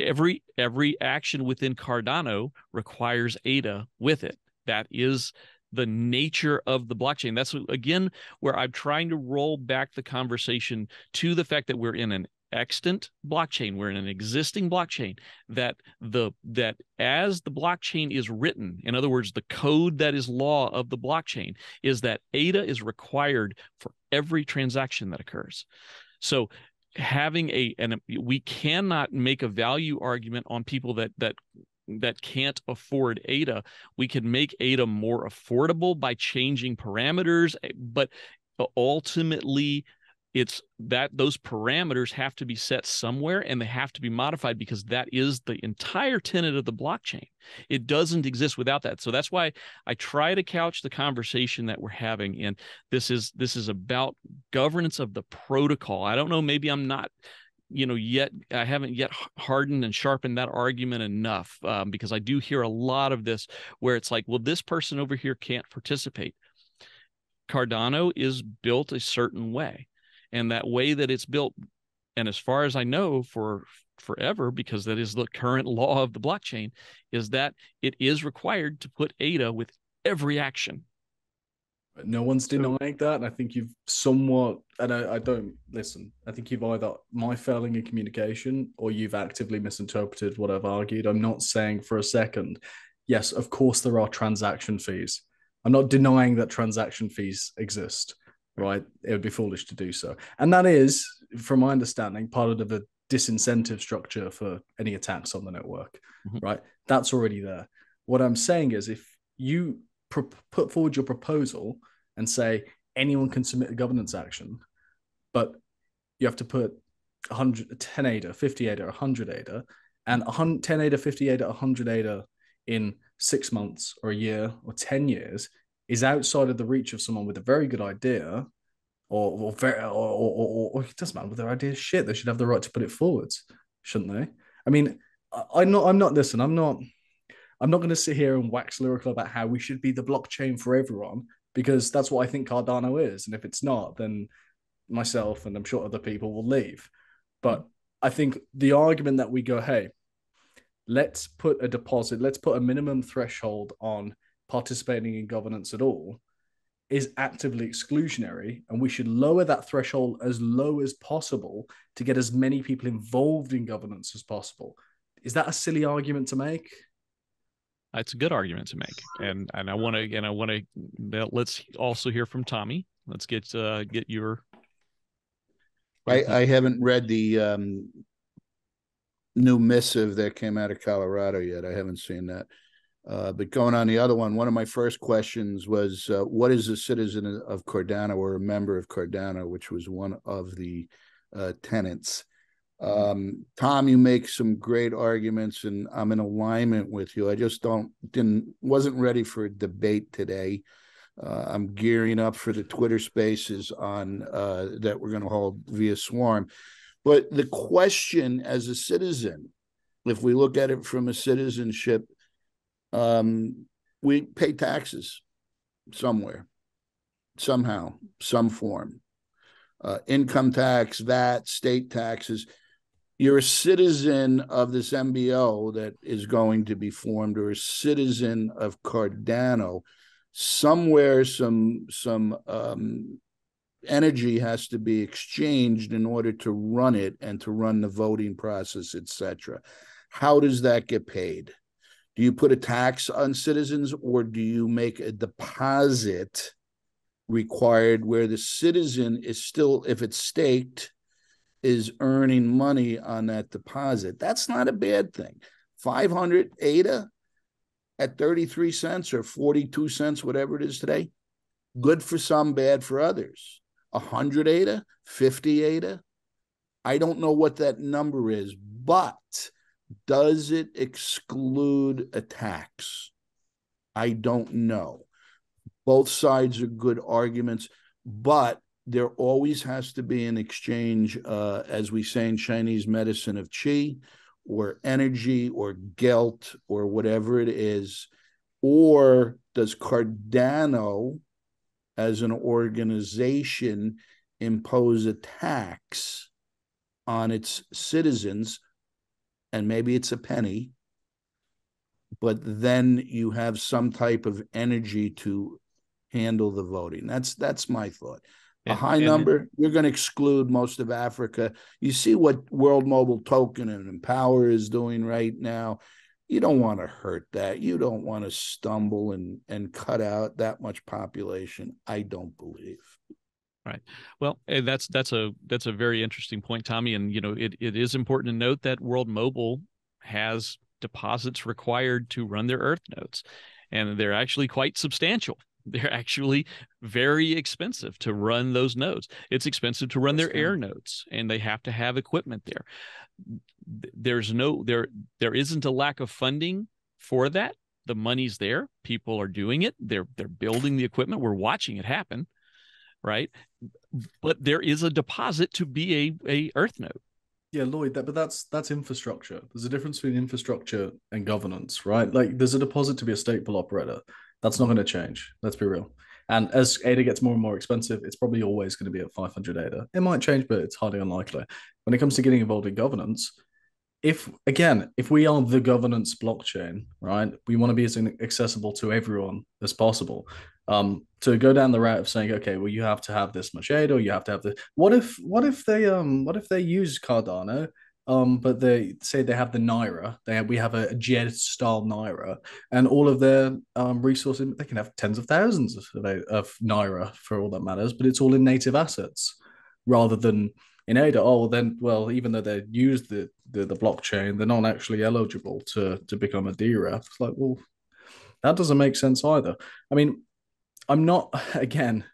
every every action within Cardano requires ADA with it. That is the nature of the blockchain. That's again where I'm trying to roll back the conversation to the fact that we're in an extant blockchain we're in an existing blockchain that the that as the blockchain is written in other words the code that is law of the blockchain is that ada is required for every transaction that occurs so having a and we cannot make a value argument on people that that that can't afford ADA. We can make ADA more affordable by changing parameters, eh, but ultimately it's that those parameters have to be set somewhere and they have to be modified because that is the entire tenet of the blockchain. It doesn't exist without that. So that's why i try to couch the conversation that we're having. And this is this is about governance of the protocol. I don't know maybe i'm not you know yet i haven't yet hardened and sharpened that argument enough um, because i do hear a lot of this where it's like well this person over here can't participate. Cardano is built a certain way and that way that it's built and as far as i know for forever because that is the current law of the blockchain is that it is required to put ada with every action. No one's denying that and i think you've somewhat and I, I don't listen i think you've either my failing in communication or you've actively misinterpreted what i've argued? I'm not saying for a second yes of course there are transaction fees. I'm not denying that transaction fees exist right? It would be foolish to do so. And that is, from my understanding, part of the disincentive structure for any attacks on the network, mm-hmm. right? That's already there. What I'm saying is, if you pr- put forward your proposal and say anyone can submit a governance action, but you have to put 100, 10 ADA, 50 ADA, 100 ADA, and 100, 10 ADA, 50 ADA, 100 ADA in six months or a year or 10 years, is outside of the reach of someone with a very good idea, or or very or, or, or, or it doesn't matter with their idea shit. They should have the right to put it forwards, shouldn't they? I mean, I, I'm not. I'm not. Listen, I'm not. I'm not going to sit here and wax lyrical about how we should be the blockchain for everyone because that's what I think Cardano is. And if it's not, then myself and I'm sure other people will leave. But I think the argument that we go, hey, let's put a deposit, let's put a minimum threshold on participating in governance at all is actively exclusionary and we should lower that threshold as low as possible to get as many people involved in governance as possible. Is that a silly argument to make? It's a good argument to make. And and i want to and i want to let's also hear from tommy. Let's get uh get your i i haven't read the um new missive that came out of colorado yet. I haven't seen that uh, but going on the other one, one of my first questions was, uh, "What is a citizen of Cardano or a member of Cardano?" Which was one of the uh, tenants. Um, Tom, you make some great arguments, and I'm in alignment with you. I just don't didn't wasn't ready for a debate today. Uh, I'm gearing up for the Twitter Spaces on uh, that we're going to hold via Swarm. But the question, as a citizen, if we look at it from a citizenship um, we pay taxes somewhere, somehow, some form. Uh, income tax, VAT, state taxes. You're a citizen of this MBO that is going to be formed, or a citizen of Cardano. Somewhere, some some um, energy has to be exchanged in order to run it and to run the voting process, etc. How does that get paid? Do you put a tax on citizens or do you make a deposit required where the citizen is still, if it's staked, is earning money on that deposit? That's not a bad thing. 500 ADA at 33 cents or 42 cents, whatever it is today, good for some, bad for others. 100 ADA, 50 ADA. I don't know what that number is, but does it exclude attacks? I don't know. Both sides are good arguments, but there always has to be an exchange, uh, as we say in Chinese medicine, of qi or energy or gelt or whatever it is. Or does Cardano, as an organization, impose a tax on its citizens and maybe it's a penny, but then you have some type of energy to handle the voting. That's that's my thought. A high and, number, you're going to exclude most of Africa. You see what World Mobile Token and Empower is doing right now. You don't want to hurt that. You don't want to stumble and and cut out that much population. I don't believe. Right. Well, eh, that's that's a that's a very interesting point, Tommy. And you know, it, it is important to note that World Mobile has deposits required to run their Earth nodes, and they're actually quite substantial. <laughs> They're actually very expensive to run those nodes. It's expensive to run their air nodes, and they have to have equipment there. There's no there there isn't a lack of funding for that. The money's there. People are doing it. They're they're building the equipment. We're watching it happen right? But there is a deposit to be a, a Earth node. Yeah, Lloyd, that, but that's that's infrastructure. There's a difference between infrastructure and governance, right? Like there's a deposit to be a stake pool operator. That's not going to change. Let's be real. And as ADA gets more and more expensive, it's probably always going to be at 500 ADA. It might change, but it's highly unlikely. When it comes to getting involved in governance, if again, if we are the governance blockchain, right, we want to be as accessible to everyone as possible um, to go down the route of saying, okay, well, you have to have this much aid, or you have to have the. What if, what if they, um, what if they use Cardano, um, but they say they have the Naira, they have, we have a, DJED style Naira, and all of their um resources, they can have tens of thousands of, of Naira for all that matters, but it's all in native assets rather than in ADA. Oh, then, well, even though they use the, the the blockchain, they're not actually eligible to to become a dRep. It's like, well, that doesn't make sense either. I mean, I'm not <laughs> again.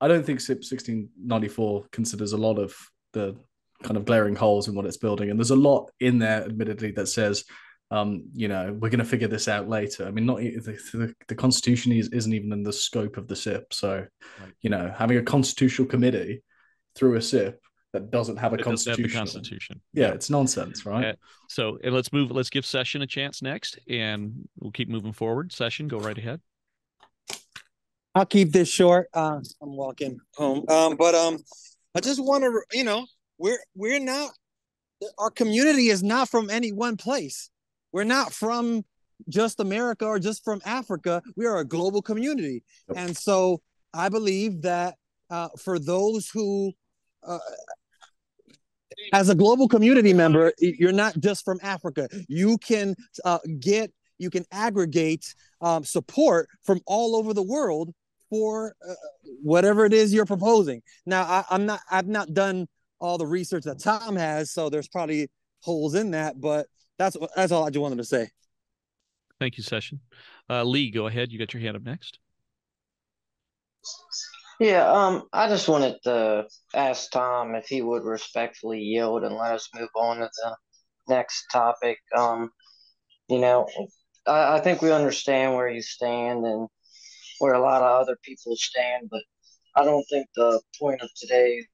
I don't think CIP 1694 considers a lot of the kind of glaring holes in what it's building, and there's a lot in there, admittedly, that says, um, you know, we're going to figure this out later. I mean, not the, the, the Constitution is, isn't even in the scope of the CIP, so right. you know, having a constitutional committee through a CIP that doesn't have a It doesn't have constitution. Constitution. Yeah, it's nonsense, right? Uh, So and let's move. Let's give Session a chance next, and we'll keep moving forward. Session, go right ahead. I'll keep this short. Uh, I'm walking home. Um, but um, I just want to, you know, we're we're not. Our community is not from any one place. We're not from just America or just from Africa. We are a global community, Yep. and so I believe that uh, for those who, uh, as a global community member, you're not just from Africa. You can uh, get, you can aggregate um, support from all over the world for uh, whatever it is you're proposing. Now, I, I'm not, I've not done all the research that Tom has, so there's probably holes in that, but that's that's all I just wanted to say. Thank you, Session. Uh, Lee, go ahead. You got your hand up next. Yeah, um, I just wanted to ask Tom if he would respectfully yield and let us move on to the next topic. Um, you know, I, I think we understand where you stand and where a lot of other people stand, but I don't think the point of today's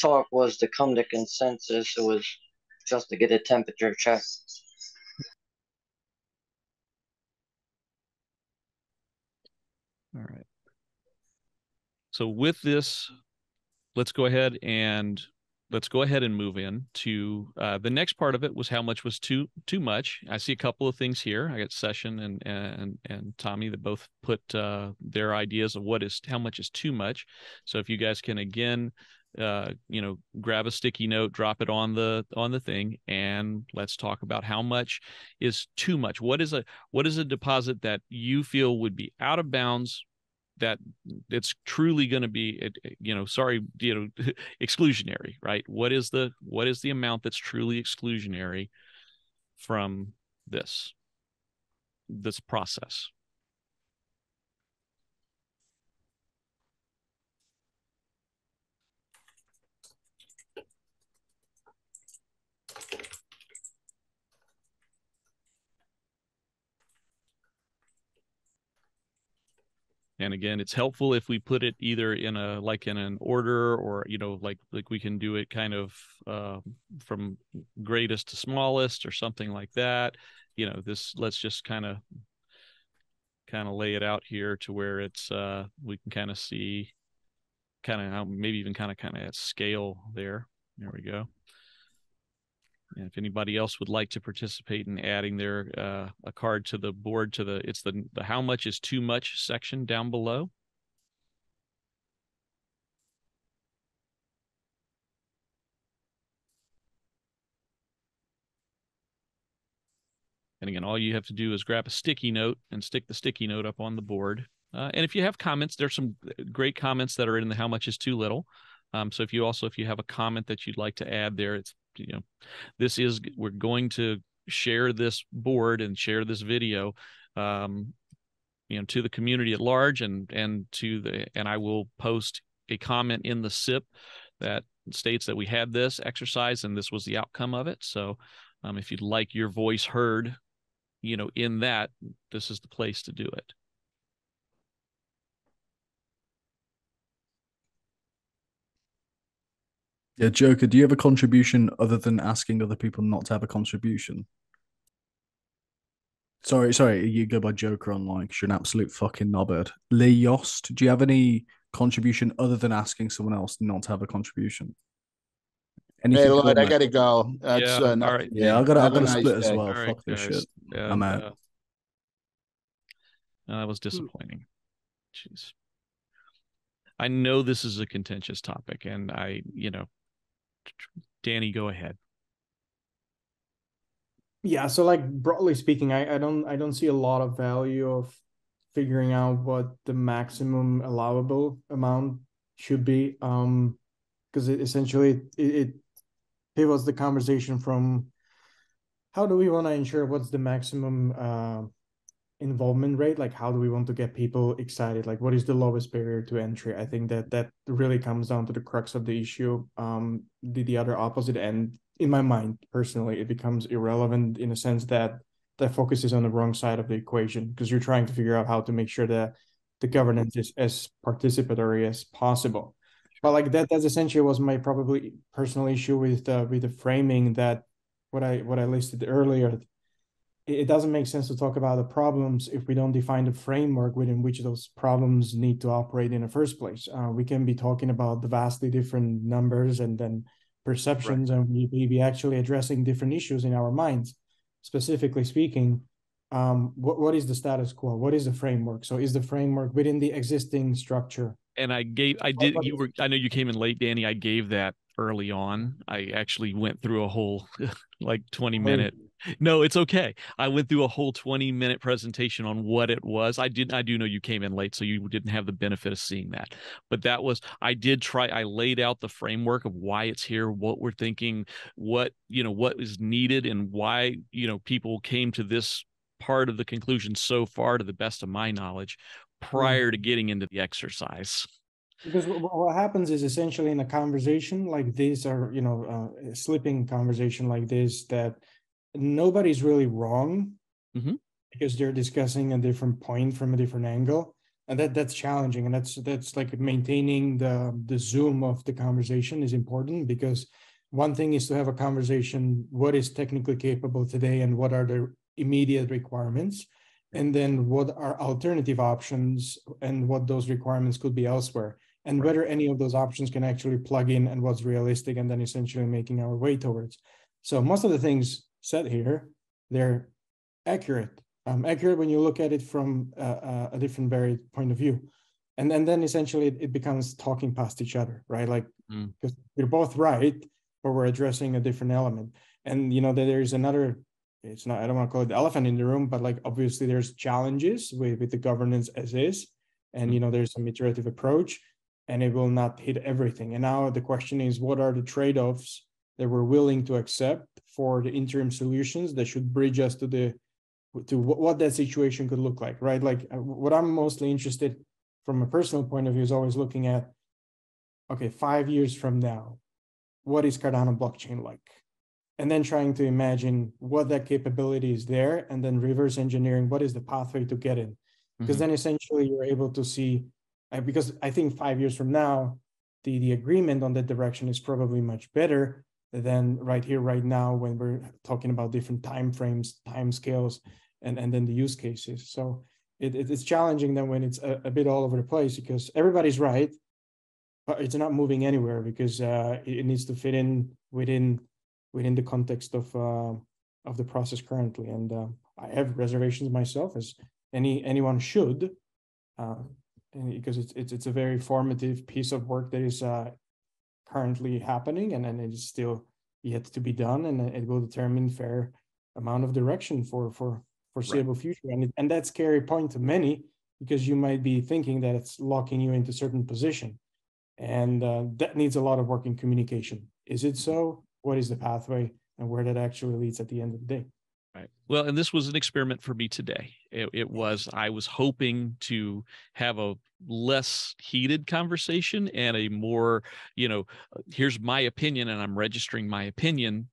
talk was to come to consensus. It was just to get a temperature check. All right. So with this, let's go ahead and let's go ahead and move in to uh, the next part of it was how much was too too much. I see a couple of things here. I got Session and and and Tommy that both put uh, their ideas of what is how much is too much. So if you guys can again, uh, you know, grab a sticky note, drop it on the on the thing, and let's talk about how much is too much. What is a what is a deposit that you feel would be out of bounds that it's truly going to be you know sorry you know <laughs> exclusionary right? What is the what is the amount that's truly exclusionary from this this process and again it's helpful if we put it either in a like in an order or you know like like we can do it kind of uh, from greatest to smallest or something like that. You know this let's just kind of kind of lay it out here to where it's uh we can kind of see kind of how maybe even kind of kind of at scale there. There we go and if anybody else would like to participate in adding their uh, a card to the board to the it's the the how much is too much section down below. And again, all you have to do is grab a sticky note and stick the sticky note up on the board. Uh, and if you have comments, there's some great comments that are in the how much is too little. Um, so if you also if you have a comment that you'd like to add there, it's you know this is we're going to share this board and share this video um, you know to the community at large and and to the and I will post a comment in the CIP that states that we had this exercise and this was the outcome of it. So um, if you'd like your voice heard, you know, in that, this is the place to do it. Yeah, Joker, do you have a contribution other than asking other people not to have a contribution? Sorry, sorry, you go by Joker online because you're an absolute fucking knobhead. Lee Yost, do you have any contribution other than asking someone else not to have a contribution? Anything Hey, Lloyd, I gotta go. That's Yeah, uh, all nothing right. Yeah. I gotta, I Have a gotta nice split as well. All right, Fuck this guys. shit. Yeah, I'm out. uh, that was disappointing. Jeez. I know this is a contentious topic, and I, you know, Danny, go ahead. Yeah, so like broadly speaking, I, I don't I don't see a lot of value of figuring out what the maximum allowable amount should be. Um, because it essentially it, it pivots the conversation from how do we want to ensure what's the maximum uh involvement rate like how do we want to get people excited? Like what is the lowest barrier to entry? I think that that really comes down to the crux of the issue um the, the other opposite. End in my mind personally it becomes irrelevant in a sense that that focuses on the wrong side of the equation because you're trying to figure out how to make sure that the governance is as participatory as possible. But like that, that's essentially was my probably personal issue with uh, with the framing that what I what I listed earlier. It, doesn't make sense to talk about the problems if we don't define the framework within which those problems need to operate in the first place. Uh, we can be talking about the vastly different numbers and then perceptions, right. and we, we be actually addressing different issues in our minds. Specifically speaking, um, what, what is the status quo? What is the framework? So is the framework within the existing structure? And I gave, I did, you were, I know you came in late, Danny. I gave that early on. I actually went through a whole <laughs> like 20 minute. No, it's okay. I went through a whole 20 minute presentation on what it was. I did I do know you came in late so you didn't have the benefit of seeing that. But that was I did try I laid out the framework of why it's here, what we're thinking, what, you know, what is needed and why, you know, people came to this part of the conclusion so far to the best of my knowledge prior to getting into the exercise because what happens is essentially in a conversation like this or you know uh, a slipping conversation like this that nobody's really wrong mm-hmm. because they're discussing a different point from a different angle. And that that's challenging. And that's that's like maintaining the the zoom of the conversation is important because one thing is to have a conversation what is technically capable today and what are the immediate requirements? And then what are alternative options and what those requirements could be elsewhere. And right. whether any of those options can actually plug in and what's realistic and then essentially making our way towards. So most of the things said here they're accurate. Um, accurate when you look at it from a, a different varied point of view. And, and then essentially it, it becomes talking past each other right? Like because mm. we're both right but we're addressing a different element. And you know there's another it's not i don't want to call it the elephant in the room but like obviously there's challenges with, with the governance as is. And you know there's some iterative approach and it will not hit everything. And now the question is what are the trade-offs that we're willing to accept for the interim solutions that should bridge us to the to what that situation could look like right? Like uh, what i'm mostly interested from a personal point of view is always looking at okay five years from now what is cardano blockchain like? And then trying to imagine what that capability is there and then reverse engineering what is the pathway to get in. Because mm-hmm. then essentially you're able to see because i think five years from now the the agreement on that direction is probably much better than right here right now when we're talking about different time frames time scales and and then the use cases so it, it's challenging then when it's a, a, bit all over the place because everybody's right but it's not moving anywhere because uh, it, it needs to fit in within within the context of uh, of the process currently. And uh, I have reservations myself, as any anyone should, uh, because it's, it's it's a very formative piece of work that is uh, currently happening, and and it is still yet to be done, and it will determine fair amount of direction for for foreseeable right. future. And it, and that's scary point to many because you might be thinking that it's locking you into certain position, and uh, that needs a lot of work in communication. Is it so? what is the pathway and where that actually leads at the end of the day. Right. Well, and this was an experiment for me today. It, it, was, I was hoping to have a less heated conversation and a more, you know, uh, here's my opinion and I'm registering my opinion,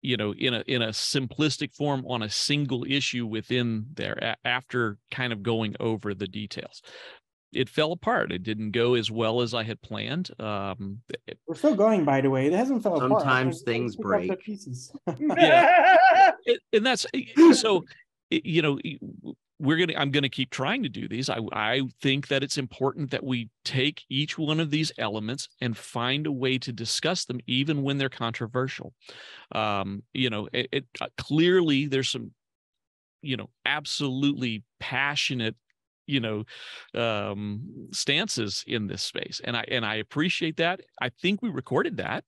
you know, in a, in a simplistic form on a single issue within there a- after kind of going over the details it fell apart. It didn't go as well as I had planned. Um, it, We're still going, by the way. It hasn't fell Sometimes apart. Sometimes things break. Pieces. <laughs> yeah, <laughs> it, and that's <laughs> so. You know, we're gonna. I'm gonna keep trying to do these. I I think that it's important that we take each one of these elements and find a way to discuss them, even when they're controversial. Um, you know, it, it uh, clearly there's some you know absolutely passionate you know um stances in this space and i and i appreciate that i think we recorded that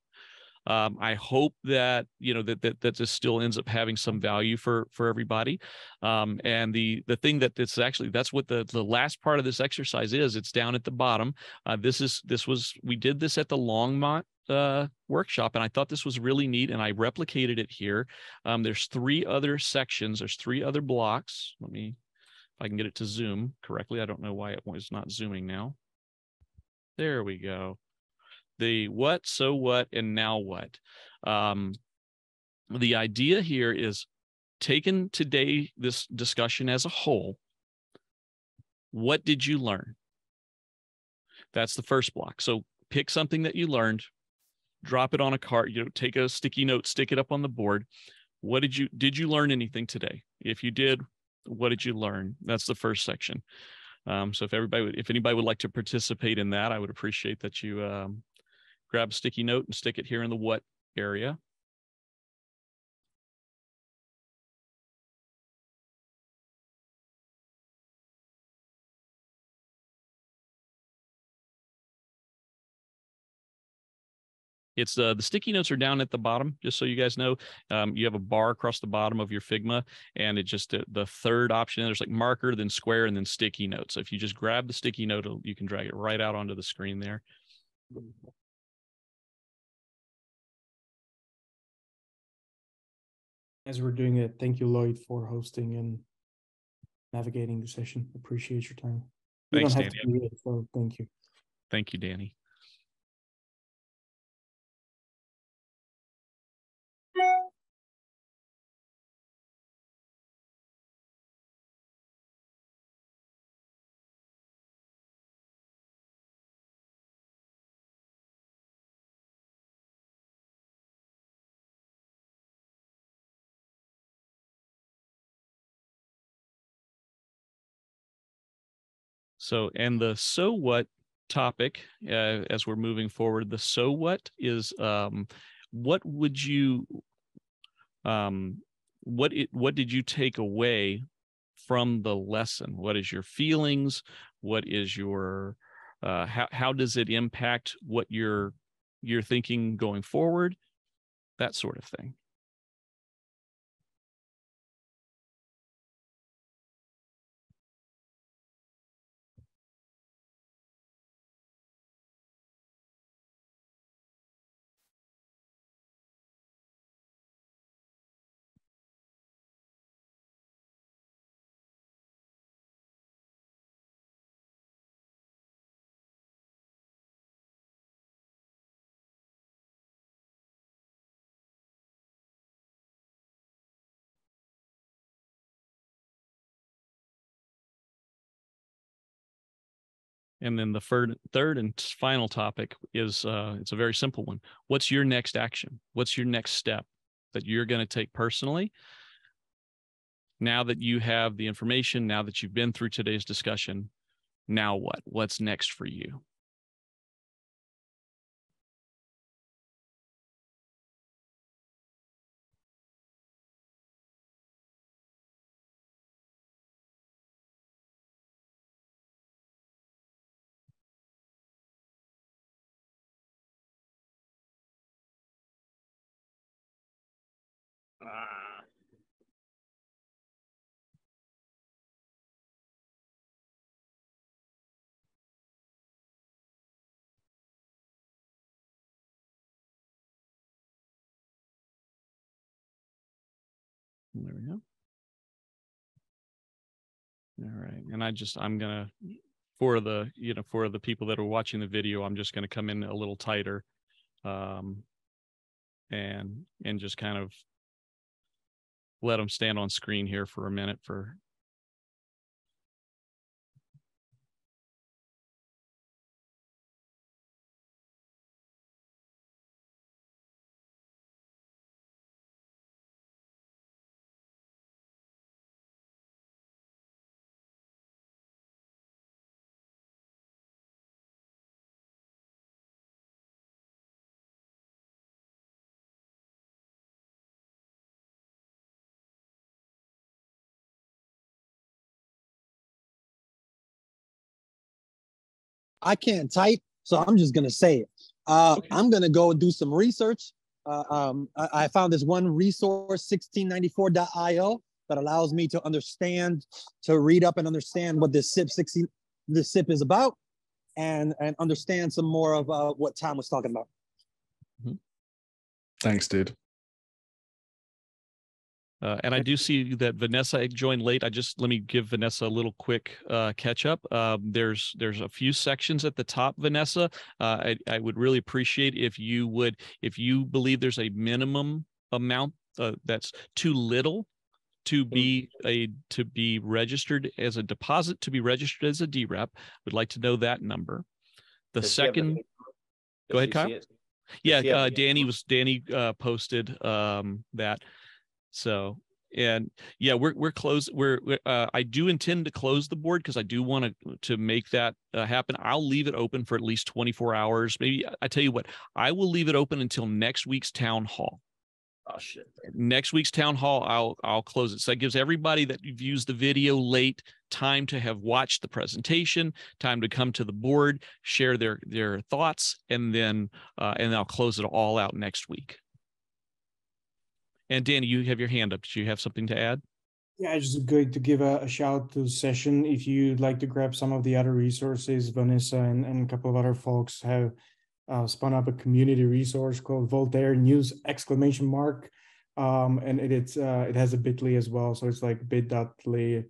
um, I hope that you know that that that this still ends up having some value for for everybody. Um, and the the thing that it's actually that's what the the last part of this exercise is. It's down at the bottom. Uh, this is this was we did this at the Longmont uh, workshop, and I thought this was really neat, and I replicated it here. Um, there's three other sections. There's three other blocks. Let me if I can get it to zoom correctly. I don't know why it was not zooming now. There we go. The what, so what, and now what. Um, the idea here is taken today, this discussion as a whole. What did you learn? That's the first block. So pick something that you learned, drop it on a card, you know, take a sticky note, stick it up on the board. What did you did you learn anything today? If you did, what did you learn? That's the first section. Um, so if everybody, would, if anybody would like to participate in that, I would appreciate that you um, grab a sticky note and stick it here in the what area. It's uh, the sticky notes are down at the bottom, just so you guys know. Um, you have a bar across the bottom of your Figma, and it just uh, the third option. There's like marker, then square, and then sticky note. So if you just grab the sticky note, you can drag it right out onto the screen there. As we're doing it, thank you, Lloyd, for hosting and navigating the session. Appreciate your time. You Thanks, don't have Danny. to it, so thank you. Thank you, Danny. So, and the so what topic, uh, as we're moving forward, the so what is um, what would you, um, what it, what did you take away from the lesson? What is your feelings? What is your, uh, how how does it impact what you're you're thinking going forward? That sort of thing. And then the third, third and final topic is uh, it's a very simple one. What's your next action? What's your next step that you're going to take personally? Now that you have the information, now that you've been through today's discussion, now what? What's next for you? There we go. All right. And I just, I'm going to, for the, you know, for the people that are watching the video, I'm just going to come in a little tighter. Um, and, and just kind of let them stand on screen here for a minute for I can't type, so I'm just gonna say it. Uh, I'm gonna go do some research. Uh, um, I, I found this one resource, 1694.io, that allows me to understand, to read up and understand what this CIP 16, this CIP is about, and and understand some more of uh, what Tom was talking about. Thanks, dude. Uh, and I do see that Vanessa joined late. I just let me give Vanessa a little quick uh, catch up. Um, there's there's a few sections at the top, Vanessa. Uh, I, I would really appreciate if you would, if you believe there's a minimum amount uh, that's too little to be a to be registered as a deposit to be registered as a dRep. Would like to know that number. The Does she have the second, Go ahead, Kyle. Yeah, uh, Danny was Danny uh, posted um, that. So and yeah, we're we're close. We're, we're uh, I do intend to close the board because I do want to to make that uh, happen. I'll leave it open for at least 24 hours. Maybe I tell you what, I will leave it open until next week's town hall. Oh shit. Next week's town hall, I'll I'll close it. So that gives everybody that views the video late time to have watched the presentation, time to come to the board, share their their thoughts, and then uh, and I'll close it all out next week. And Danny, you have your hand up. Do you have something to add? Yeah, I just going to give a, a shout to session. If you'd like to grab some of the other resources, Vanessa and, and a couple of other folks have uh, spun up a community resource called Voltaire News exclamation mark. Um, and it, it's uh, it has a bit.ly as well. So it's like bit.ly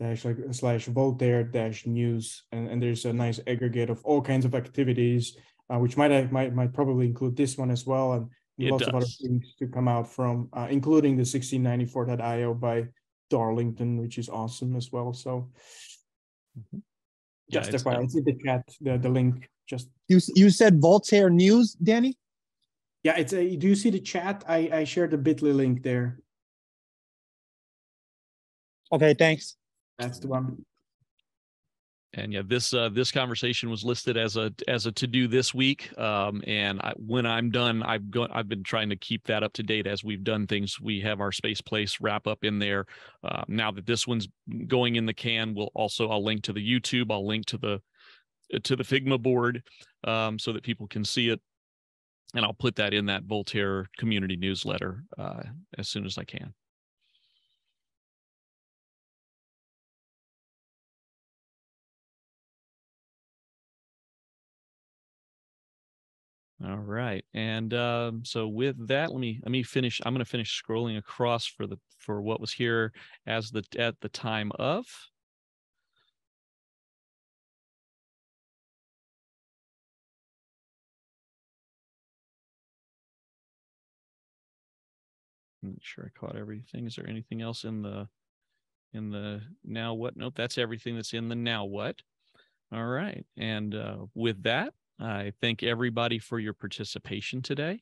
dash like slash Voltaire dash news. And, and there's a nice aggregate of all kinds of activities, uh, which might might might probably include this one as well. And It lots of other things to come out from, uh, including the 1694.io by Darlington, which is awesome as well. So Mm-hmm. Just it's, FYI, it's in the chat, the, the link. Just You you said Voltaire News, Danny? yeah, it's a. Do you see the chat? I I shared the Bitly link there. Okay, thanks. That's the one. And yeah this uh this conversation was listed as a as a to do this week. Um and I, when i'm done i've gone i've been trying to keep that up to date as we've done things. We have our space place wrap up in there. Uh, now that this one's going in the can we'll also i'll link to the youtube i'll link to the to the figma board um so that people can see it. And i'll put that in that voltaire community newsletter uh as soon as i can All right. And um, so with that, let me let me finish. I'm going to finish scrolling across for the for what was here as the at the time of. I'm not sure I caught everything. Is there anything else in the in the now what? Nope, that's everything that's in the now what. All right. And uh, with that, I thank everybody for your participation today.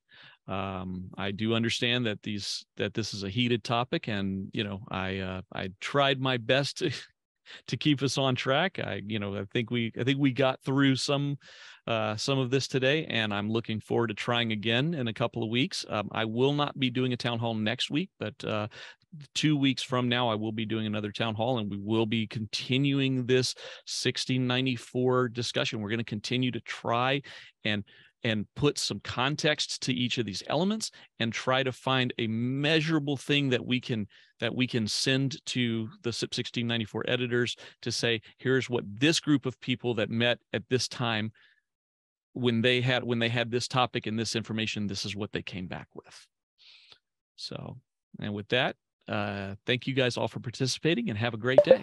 Um, I do understand that these that this is a heated topic, and you know, I uh, I tried my best to <laughs> to keep us on track. I you know I think we I think we got through some uh, some of this today, and I'm looking forward to trying again in a couple of weeks. Um, I will not be doing a town hall next week, but uh, two weeks from now, I will be doing another town hall, and we will be continuing this 1694 discussion. We're going to continue to try and and put some context to each of these elements and try to find a measurable thing that we can that we can send to the CIP 1694 editors to say here's what this group of people that met at this time when they had when they had this topic and this information this is what they came back with so and with that uh, thank you guys all for participating and have a great day.